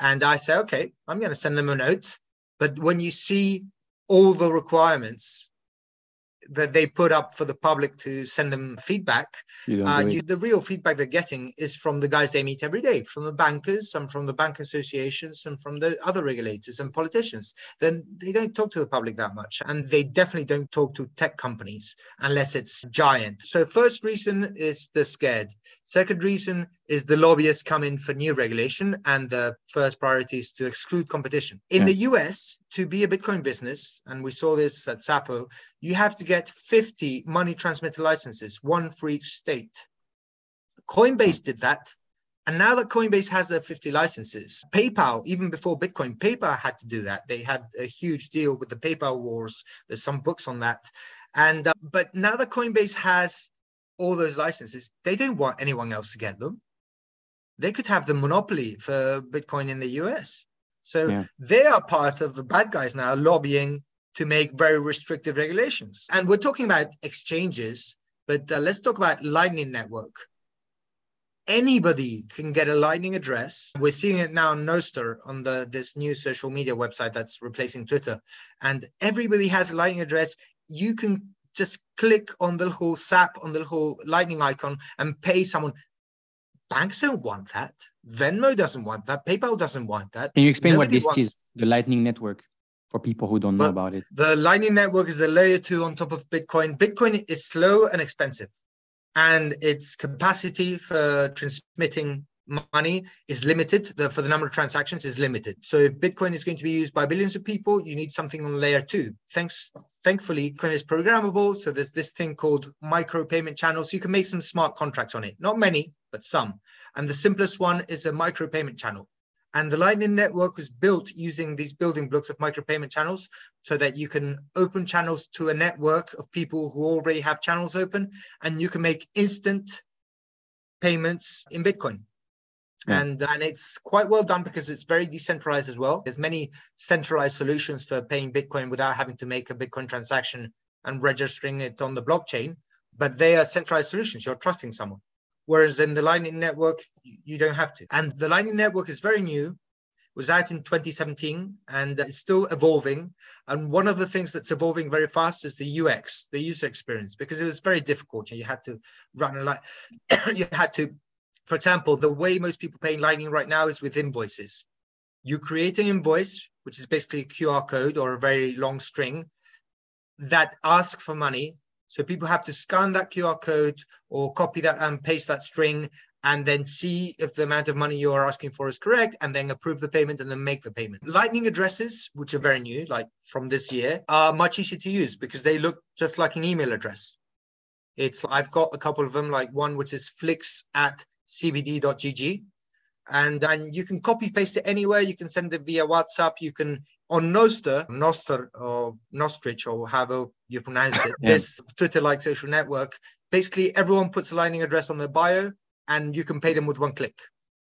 Speaker 2: And i say okay i'm going to send them a note. But when you see all the requirements that they put up for the public to send them feedback. Uh, you, the real feedback they're getting is from the guys they meet every day, from the bankers, some from the bank associations, and from the other regulators and politicians. Then they don't talk to the public that much, and they definitely don't talk to tech companies unless it's giant. So first reason is they're scared. Second reason is the lobbyists come in for new regulation, and the first priority is to exclude competition. In yeah. the US, to be a Bitcoin business, and we saw this at Xapo, you have to get 50 money transmitter licenses, one for each state. Coinbase did that. And now that Coinbase has their 50 licenses, PayPal, even before Bitcoin, PayPal had to do that. They had a huge deal with the PayPal wars. There's some books on that. And uh, but now that Coinbase has all those licenses, they don't want anyone else to get them they could have the monopoly for Bitcoin in the US. So yeah. they are part of the bad guys now lobbying to make very restrictive regulations. And we're talking about exchanges, but uh, let's talk about Lightning Network. Anybody can get a Lightning address. We're seeing it now on Nostr on the this new social media website that's replacing Twitter. And everybody has a Lightning address. You can just click on the whole zap on the whole Lightning icon and pay someone banks don't want that. Venmo doesn't want that. PayPal doesn't want that.
Speaker 1: Can you explain Nobody what this wants... is? The Lightning Network for people who don't know but about it.
Speaker 2: The Lightning Network is a layer two on top of Bitcoin. Bitcoin is slow and expensive, and its capacity for transmitting money is limited. The, for the number of transactions is limited. So if Bitcoin is going to be used by billions of people, you need something on layer two. Thanks, thankfully, Bitcoin is programmable. So there's this thing called micro payment channels. You can make some smart contracts on it. Not many, but some. And the simplest one is a micro payment channel. And the Lightning Network was built using these building blocks of micropayment channels so that you can open channels to a network of people who already have channels open and you can make instant payments in Bitcoin. And, and it's quite well done because it's very decentralized as well. There's many centralized solutions for paying Bitcoin without having to make a Bitcoin transaction and registering it on the blockchain, but they are centralized solutions. You're trusting someone. Whereas in the Lightning Network, you don't have to. And the Lightning Network is very new was out in 2017 and it's still evolving. And one of the things that's evolving very fast is the UX, the user experience, because it was very difficult. You had to run a lot. you had to, for example, the way most people pay in Lightning right now is with invoices. You create an invoice, which is basically a QR code or a very long string that asks for money. So people have to scan that QR code or copy that and paste that string and then see if the amount of money you are asking for is correct and then approve the payment and then make the payment. Lightning addresses, which are very new, like from this year, are much easier to use because they look just like an email address. It's I've got a couple of them, like one which is flicks at cbd.gg. And then you can copy paste it anywhere. You can send it via WhatsApp. You can on Nostr, Nostr or Nostrich or however you pronounce it, yeah. this Twitter-like social network. Basically, everyone puts a lightning address on their bio and you can pay them with one click.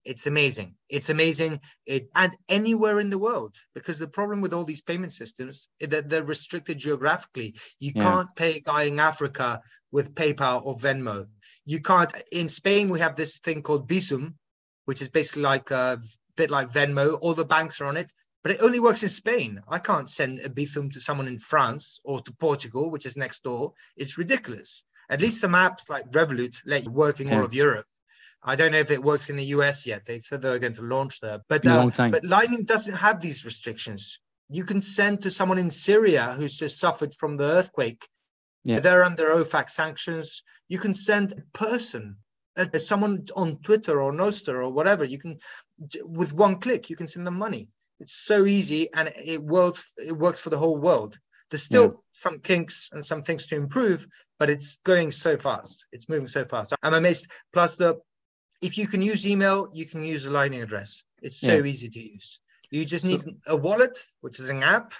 Speaker 2: It's amazing. It's amazing. It, and anywhere in the world, because the problem with all these payment systems is that they're restricted geographically. You yeah. can't pay a guy in Africa with PayPal or Venmo. You can't. In Spain, we have this thing called Bizum which is basically like a bit like Venmo. All the banks are on it, but it only works in Spain. I can't send a Bizum to someone in France or to Portugal, which is next door. It's ridiculous. At least some apps like Revolut let you work in yeah. all of Europe. I don't know if it works in the US yet. They said they were going to launch there, but uh, but Lightning doesn't have these restrictions. You can send to someone in Syria who's just suffered from the earthquake. Yeah. They're under OFAC sanctions. You can send a person, uh, someone on Twitter or Nostr or whatever. You can, with one click, you can send them money. It's so easy, and it works. It works for the whole world. There's still yeah. some kinks and some things to improve, but it's going so fast. It's moving so fast. I'm amazed. Plus the if you can use email, you can use a Lightning address. It's so yeah. easy to use. You just need a wallet, which is an app,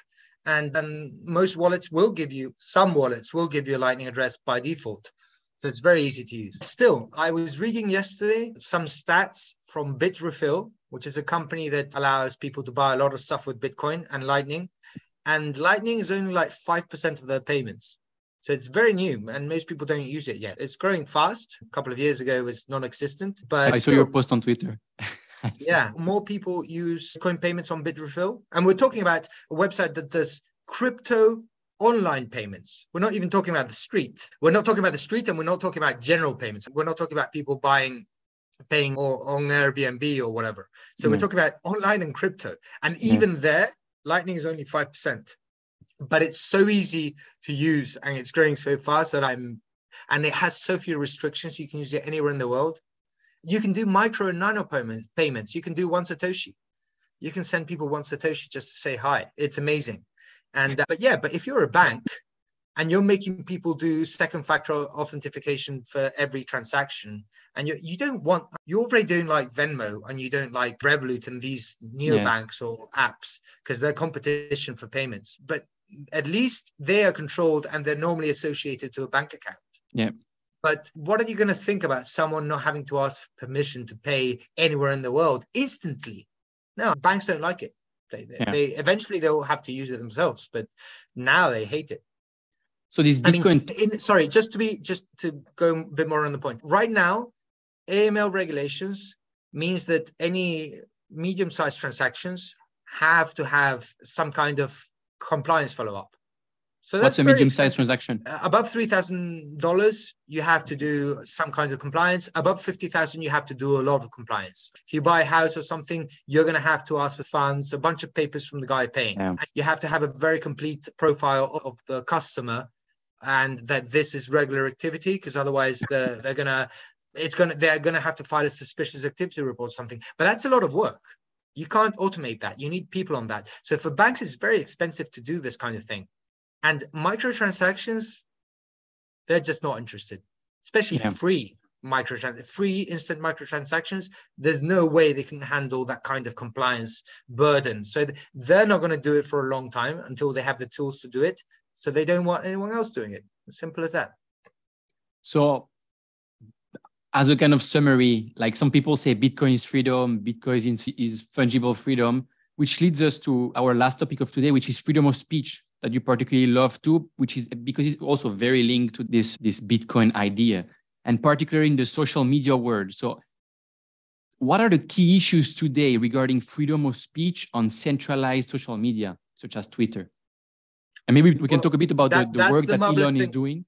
Speaker 2: and then most wallets will give you some wallets will give you a Lightning address by default. So it's very easy to use. Still, I was reading yesterday some stats from Bitrefill, which is a company that allows people to buy a lot of stuff with Bitcoin and Lightning. And Lightning is only like 5% of their payments. So it's very new and most people don't use it yet. It's growing fast. A couple of years ago it was non-existent, but
Speaker 1: I saw your post on Twitter.
Speaker 2: yeah, more people use coin payments on Bitrefill. And we're talking about a website that does crypto online payments. We're not even talking about the street. We're not talking about the street and we're not talking about general payments. We're not talking about people buying paying or on Airbnb or whatever. So mm. we're talking about online and crypto. And even mm. there, Lightning is only 5% but it's so easy to use and it's growing so fast that I'm, and it has so few restrictions. You can use it anywhere in the world. You can do micro and nano payments. You can do one Satoshi. You can send people one Satoshi just to say hi. It's amazing. And, uh, but yeah, but if you're a bank and you're making people do second factor authentication for every transaction, and you, you don't want you're already doing like venmo and you don't like revolut and these neobanks yeah. or apps because they're competition for payments but at least they are controlled and they're normally associated to a bank account.
Speaker 1: Yeah.
Speaker 2: But what are you going to think about someone not having to ask permission to pay anywhere in the world instantly? No, banks don't like it. They, yeah. they eventually they'll have to use it themselves, but now they hate it.
Speaker 1: So this Bitcoin.
Speaker 2: In, in, sorry, just to be just to go a bit more on the point. Right now, AML regulations means that any medium-sized transactions have to have some kind of compliance follow up.
Speaker 1: So what's a medium-sized transaction?
Speaker 2: Uh, above three thousand dollars, you have to do some kind of compliance. Above fifty thousand, you have to do a lot of compliance. If you buy a house or something, you're going to have to ask for funds, a bunch of papers from the guy paying. Yeah. You have to have a very complete profile of the customer, and that this is regular activity, because otherwise they're, they're going to it's going to they're going to have to file a suspicious activity report or something. But that's a lot of work. You can't automate that. You need people on that. So for banks, it's very expensive to do this kind of thing. And microtransactions, they're just not interested, especially yeah. free microtrans free instant microtransactions. There's no way they can handle that kind of compliance burden. So they're not going to do it for a long time until they have the tools to do it. So they don't want anyone else doing it. As simple as that.
Speaker 1: So as a kind of summary, like some people say Bitcoin is freedom, Bitcoin is, is fungible freedom, which leads us to our last topic of today, which is freedom of speech that you particularly love too, which is because it's also very linked to this, this Bitcoin idea. and particularly in the social media world. So, what are the key issues today regarding freedom of speech on centralized social media, such as Twitter? And maybe we can well, talk a bit about that, the, the work the that Elon thing. is doing.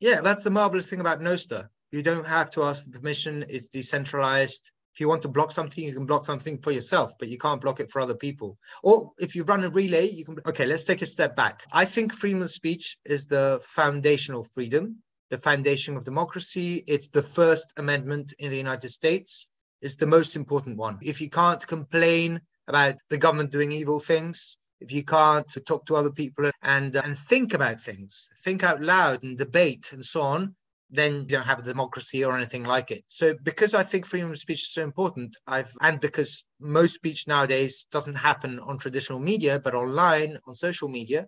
Speaker 2: Yeah, that's the marvelous thing about Nostr. You don't have to ask for permission. It's decentralized. If you want to block something, you can block something for yourself, but you can't block it for other people. Or if you run a relay, you can. Okay, let's take a step back. I think freedom of speech is the foundational freedom, the foundation of democracy. It's the First Amendment in the United States. It's the most important one. If you can't complain about the government doing evil things, if you can't talk to other people and and think about things, think out loud and debate and so on, then you don't have a democracy or anything like it. So because I think freedom of speech is so important, I've and because most speech nowadays doesn't happen on traditional media, but online on social media.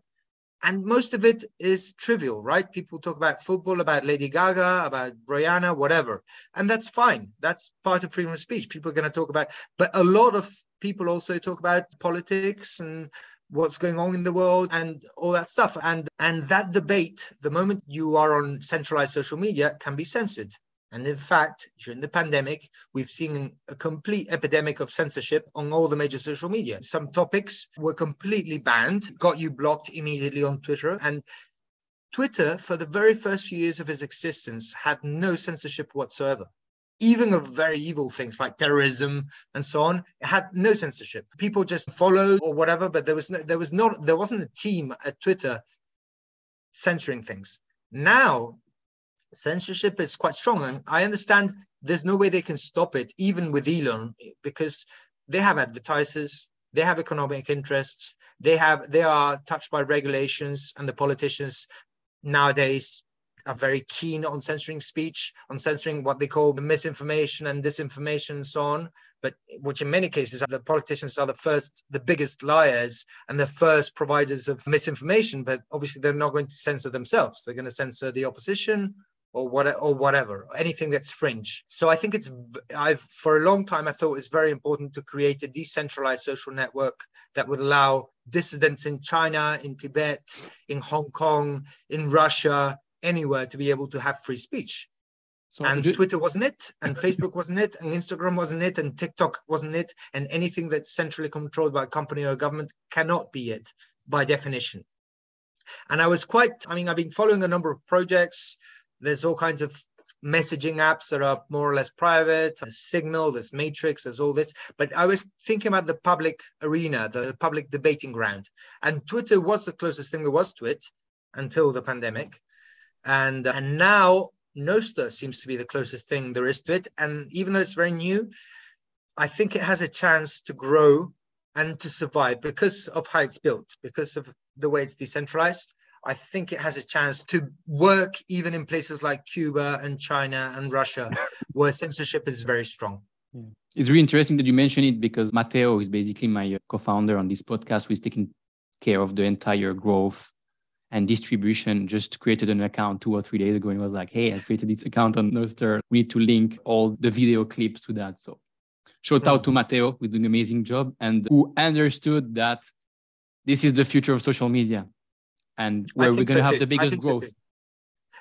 Speaker 2: And most of it is trivial, right? People talk about football, about Lady Gaga, about Rihanna, whatever. And that's fine. That's part of freedom of speech. People are going to talk about, but a lot of people also talk about politics and what's going on in the world and all that stuff. And and that debate the moment you are on centralized social media can be censored. And in fact during the pandemic we've seen a complete epidemic of censorship on all the major social media. Some topics were completely banned got you blocked immediately on twitter. And twitter for the very first few years of its existence had no censorship whatsoever even of very evil things like terrorism and so on it had no censorship. People just followed or whatever but there was no, there was not there wasn't a team at twitter censoring things. Now censorship is quite strong and i understand there's no way they can stop it even with elon because they have advertisers they have economic interests they have they are touched by regulations and the politicians nowadays are very keen on censoring speech, on censoring what they call misinformation and disinformation and so on. But which in many cases, the politicians are the first, the biggest liars and the first providers of misinformation. But obviously, they're not going to censor themselves. They're going to censor the opposition or what or whatever anything that's fringe so i think it's i've for a long time i thought it's very important to create a decentralized social network that would allow dissidents in china in tibet in hong kong in russia anywhere to be able to have free speech. So and. Twitter wasn't it, and Facebook wasn't it, and Instagram wasn't it, and TikTok wasn't it, and anything that's centrally controlled by a company or a government cannot be it by definition. And I was quite, I mean, I've been following a number of projects. There's all kinds of messaging apps that are more or less private, there's Signal, there's Matrix, there's all this. But I was thinking about the public arena, the public debating ground. And Twitter was the closest thing there was to it until the pandemic and and now Nostr seems to be the closest thing there is to it. And even though it's very new, I think it has a chance to grow and to survive because of how it's built, because of the way it's decentralized. I think it has a chance to work even in places like Cuba and China and Russia, where censorship is very strong.
Speaker 1: Yeah. It's really interesting that you mention it because Matteo is basically my uh, co-founder on this podcast who is taking care of the entire growth and distribution just created an account two or three days ago and was like, hey, I created this account on Nostr. We need to link all the video clips to that. So shout out to Matteo who did an amazing job and who understood that this is the future of social media and where we're going to so have too. the biggest growth. So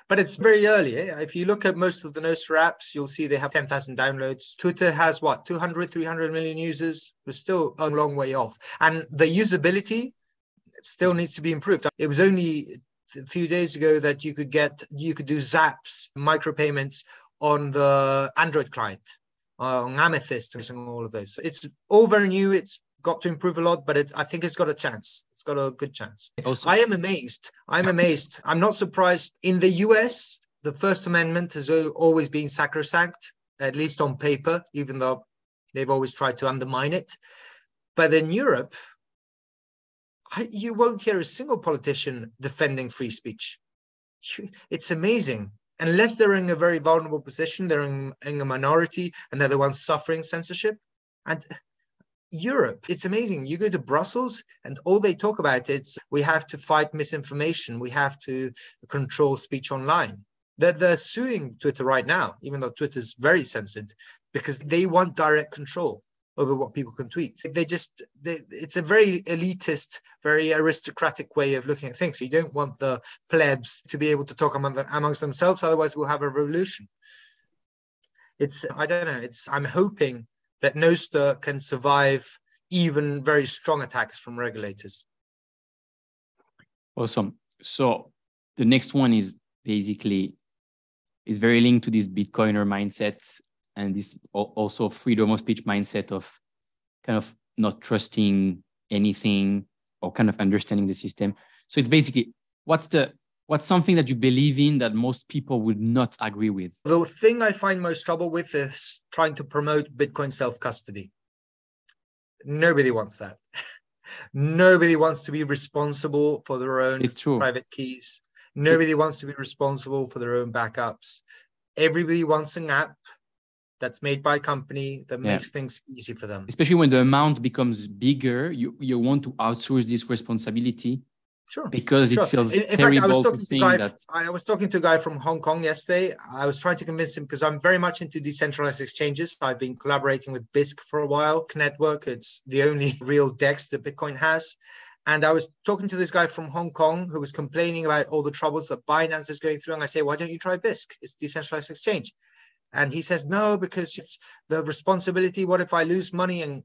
Speaker 2: but it's very early. Eh? If you look at most of the Nostr apps, you'll see they have 10,000 downloads. Twitter has what, 200, 300 million users? We're still a long way off. And the usability still needs to be improved. It was only a few days ago that you could get you could do zaps micropayments on the android client uh, on amethyst and all of those. It's all very new. It's got to improve a lot but it, i think it's got a chance. It's got a good chance. Also, i am amazed. I'm amazed. I'm not surprised. In the us the first amendment has always been sacrosanct at least on paper even though they've always tried to undermine it. But in europe you won't hear a single politician defending free speech. It's amazing. Unless they're in a very vulnerable position, they're in, in a minority and they're the ones suffering censorship. And Europe, it's amazing. You go to Brussels and all they talk about is we have to fight misinformation, we have to control speech online. They're, they're suing Twitter right now, even though Twitter is very censored, because they want direct control. Over what people can tweet. They just, they, it's a very elitist, very aristocratic way of looking at things. So you don't want the plebs to be able to talk among the, amongst themselves, otherwise we'll have a revolution. It's, I don't know, it's, I'm hoping that Nostr can survive even very strong attacks from regulators.
Speaker 1: Awesome. So the next one is basically is very linked to this Bitcoiner mindset and this also freedom of speech mindset of kind of not trusting anything or kind of understanding the system. So it's basically what's the what's something that you believe in that most people would not agree with?
Speaker 2: The thing I find most trouble with is trying to promote Bitcoin self custody. Nobody wants that. Nobody wants to be responsible for their own private keys. Nobody wants to be responsible for their own backups. Everybody wants an app that's made by a company that yeah. makes things easy for them.
Speaker 1: Especially when the amount becomes bigger, you, you want to outsource this responsibility.
Speaker 2: Sure.
Speaker 1: Because
Speaker 2: sure.
Speaker 1: it feels
Speaker 2: in, in
Speaker 1: terrible
Speaker 2: fact, I was talking
Speaker 1: to,
Speaker 2: to guy,
Speaker 1: that...
Speaker 2: I was talking to a guy from Hong Kong yesterday. I was trying to convince him because I'm very much into decentralized exchanges. I've been collaborating with Bisq for a while. Network, it's the only real DEX that Bitcoin has. And I was talking to this guy from Hong Kong who was complaining about all the troubles that Binance is going through. And I say, why don't you try Bisq? It's decentralized exchange. And he says, no, because it's the responsibility. What if I lose money? And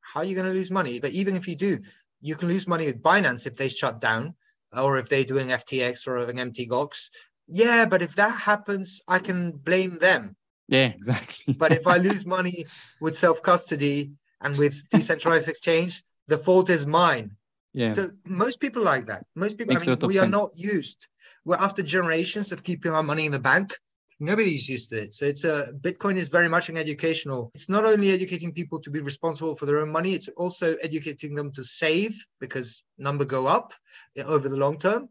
Speaker 2: how are you going to lose money? But even if you do, you can lose money with Binance if they shut down or if they're doing FTX or an Mt. Gox. Yeah, but if that happens, I can blame them.
Speaker 1: Yeah, exactly.
Speaker 2: but if I lose money with self custody and with decentralized exchange, the fault is mine.
Speaker 1: Yeah.
Speaker 2: So most people like that. Most people,
Speaker 1: Makes
Speaker 2: I mean, we
Speaker 1: sense.
Speaker 2: are not used. We're after generations of keeping our money in the bank nobody's used to it. So it's a bitcoin is very much an educational it's not only educating people to be responsible for their own money it's also educating them to save because number go up uh, over the long term.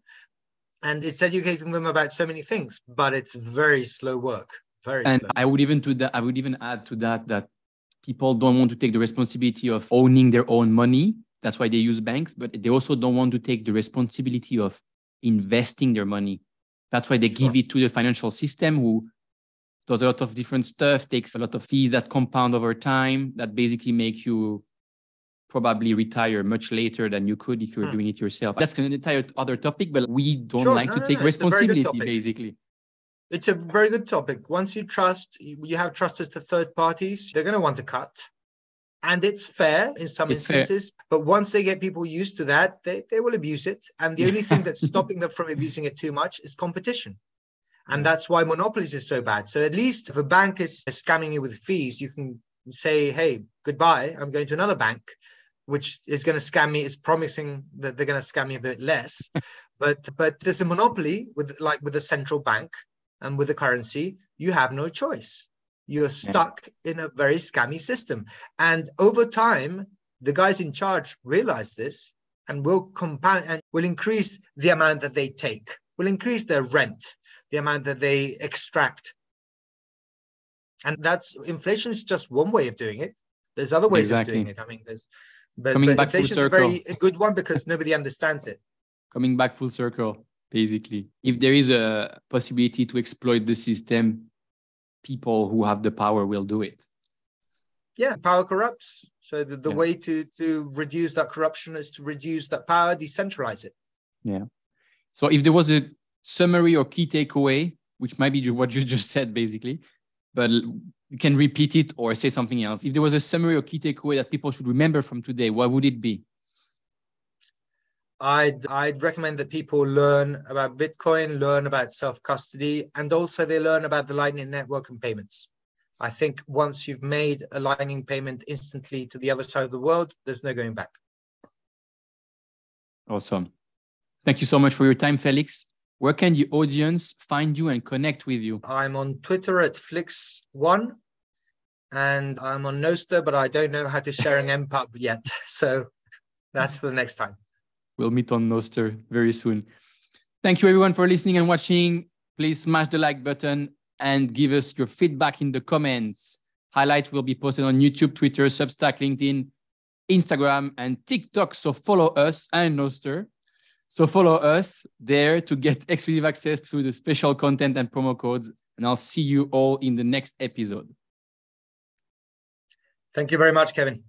Speaker 2: And it's educating them about so many things but it's very slow work very
Speaker 1: and
Speaker 2: slow.
Speaker 1: i would even to that i would even add to that that people don't want to take the responsibility of owning their own money. That's why they use banks but they also don't want to take the responsibility of investing their money that's why they give it to the financial system who does a lot of different stuff, takes a lot of fees that compound over time, that basically make you probably retire much later than you could if you're hmm. doing it yourself. That's an entire other topic, but we don't sure. like no, to no, take no. responsibility, basically.
Speaker 2: It's a very good topic. Once you trust, you have trust as to third parties, they're going to want to cut and it's fair in some it's instances fair. but once they get people used to that they, they will abuse it. And the only thing that's stopping them from abusing it too much is competition. And that's why monopolies are so bad. So at least if a bank is scamming you with fees you can say hey goodbye i'm going to another bank which is going to scam me. Is promising that they're going to scam me a bit less. But but there's a monopoly with like with a central bank and with the currency you have no choice you're stuck yeah. in a very scammy system. And over time, the guys in charge realize this and will compound and will increase the amount that they take, will increase their rent, the amount that they extract. And that's inflation is just one way of doing it. There's other ways exactly. of doing it. I mean, there's but,
Speaker 1: coming
Speaker 2: but
Speaker 1: back full circle.
Speaker 2: Very, a good one because nobody understands it.
Speaker 1: Coming back full circle, basically. If there is a possibility to exploit the system people who have the power will do it.
Speaker 2: Yeah, power corrupts. So the, the yeah. way to to reduce that corruption is to reduce that power, decentralize it.
Speaker 1: Yeah. So if there was a summary or key takeaway, which might be what you just said basically, but you can repeat it or say something else. If there was a summary or key takeaway that people should remember from today, what would it be?
Speaker 2: I'd I'd recommend that people learn about Bitcoin, learn about self custody, and also they learn about the Lightning Network and payments. I think once you've made a Lightning payment instantly to the other side of the world, there's no going back.
Speaker 1: Awesome. Thank you so much for your time, Felix. Where can the audience find you and connect with you?
Speaker 2: I'm on Twitter at Flix1 and I'm on Nostr, but I don't know how to share an npub yet. So that's for the next time.
Speaker 1: We'll meet on Nostr very soon. Thank you everyone for listening and watching. Please smash the like button and give us your feedback in the comments. Highlight will be posted on YouTube, Twitter, Substack, LinkedIn, Instagram, and TikTok. So follow us and Nostr. So follow us there to get exclusive access to the special content and promo codes. And I'll see you all in the next episode.
Speaker 2: Thank you very much, Kevin.